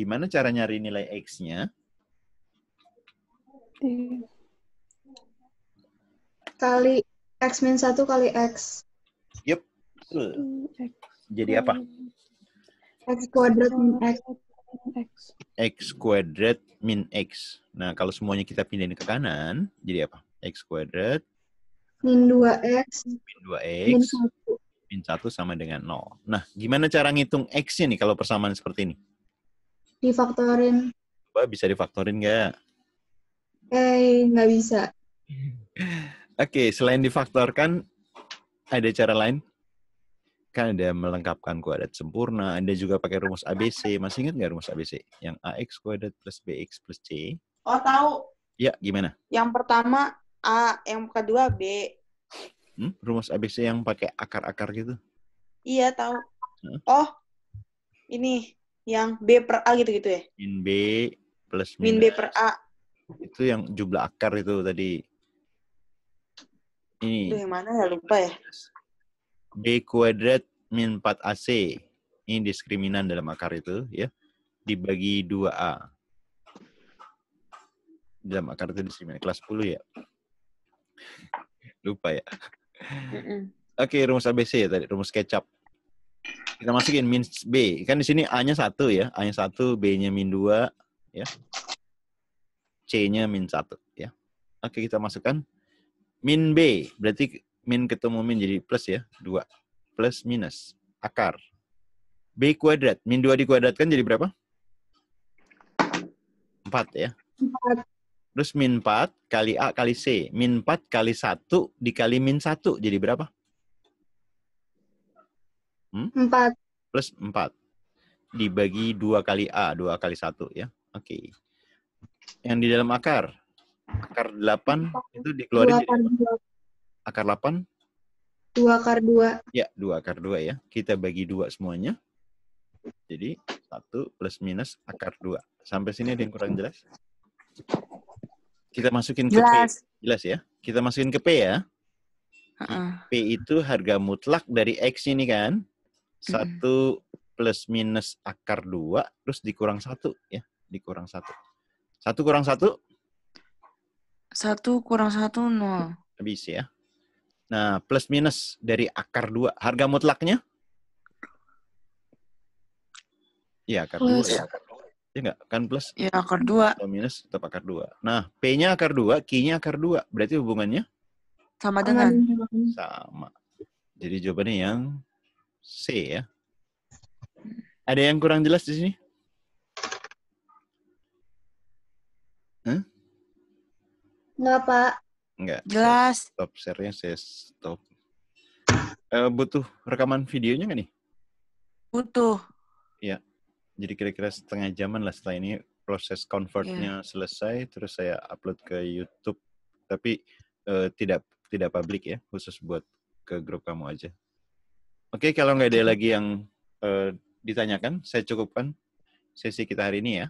Gimana cara nyari nilai X-nya? kali X min 1 kali X. Betul. X. Jadi apa? X kuadrat min X. X. X kuadrat min X. Nah, kalau semuanya kita pindahin ke kanan, jadi apa? X kuadrat Min 2X. min Min 2X 1. min 1 sama dengan 0. Nah, gimana cara ngitung X-nya nih kalau persamaan seperti ini? Difaktorin. Coba bisa difaktorin nggak? Eh, nggak bisa. Oke, selain difaktorkan, ada cara lain? Kan ada melengkapkan kuadrat sempurna, ada juga pakai rumus ABC. Masih ingat nggak rumus ABC? Yang AX kuadrat plus BX plus C. Oh, tahu. Ya, gimana? Yang pertama A, yang kedua B. Hmm? Rumus ABC yang pakai akar-akar gitu? Iya, tahu. Hah? Oh. Ini yang B per A gitu-gitu ya. Min B plus Min. B per A. Itu yang jumlah akar itu tadi. Ini. Itu yang mana ya lupa ya. B kuadrat min 4AC. Ini diskriminan dalam akar itu ya. Dibagi 2A. Dalam akar itu diskriminan. Kelas 10 ya. Lupa ya. Mm-mm. Oke, rumus ABC ya tadi. Rumus kecap. Kita masukin min B. Kan di sini A-nya 1 ya. A-nya 1, B-nya min 2. Ya. C-nya min 1 ya. Oke, kita masukkan min B. Berarti min ketemu min jadi plus ya. 2. Plus minus. Akar. B kuadrat. Min 2 dikuadratkan jadi berapa? 4 ya. 4. Terus min 4 kali A kali C. Min 4 kali 1 dikali min 1 jadi berapa? Empat. Plus 4. Dibagi 2 kali A, 2 kali 1 ya. Oke. Yang di dalam akar. Akar 8 itu Dua dikeluarin jadi akar dua. akar 8 Dua akar dua. Ya, 2 akar 2 ya. Kita bagi 2 semuanya. Jadi, 1 plus minus akar 2. Sampai sini ada yang kurang jelas? Kita masukin ke Jelas. P. Jelas ya? Kita masukin ke P ya. Heeh. P itu harga mutlak dari X ini kan. 1 plus minus akar 2, terus dikurang 1 ya. Dikurang 1. 1 kurang 1, Satu kurang satu nol. habis ya. Nah, plus minus dari akar 2. Harga mutlaknya? Iya, akar 2 Plus. ya. Ya enggak? Kan plus Ya akar dua atau minus tetap akar 2. Nah, P-nya akar 2, Q-nya akar 2. Berarti hubungannya sama dengan sama. Jadi jawabannya yang C ya. Ada yang kurang jelas di sini? Enggak, Pak. Enggak. jelas. Stop share-nya saya stop. Eh, butuh rekaman videonya nggak nih? Butuh. Jadi kira-kira setengah jaman lah setelah ini proses convert-nya selesai, terus saya upload ke YouTube. Tapi eh, tidak tidak publik ya, khusus buat ke grup kamu aja. Oke, kalau nggak ada lagi yang eh, ditanyakan, saya cukupkan sesi kita hari ini ya.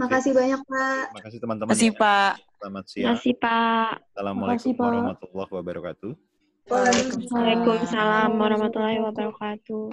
Makasih banyak, Pak. Makasih teman-teman. Masih ya. Pak. Selamat siang. Masih Pak. Assalamualaikum Makasih, Pak. warahmatullahi wabarakatuh. Waalaikumsalam. Waalaikumsalam warahmatullahi wabarakatuh.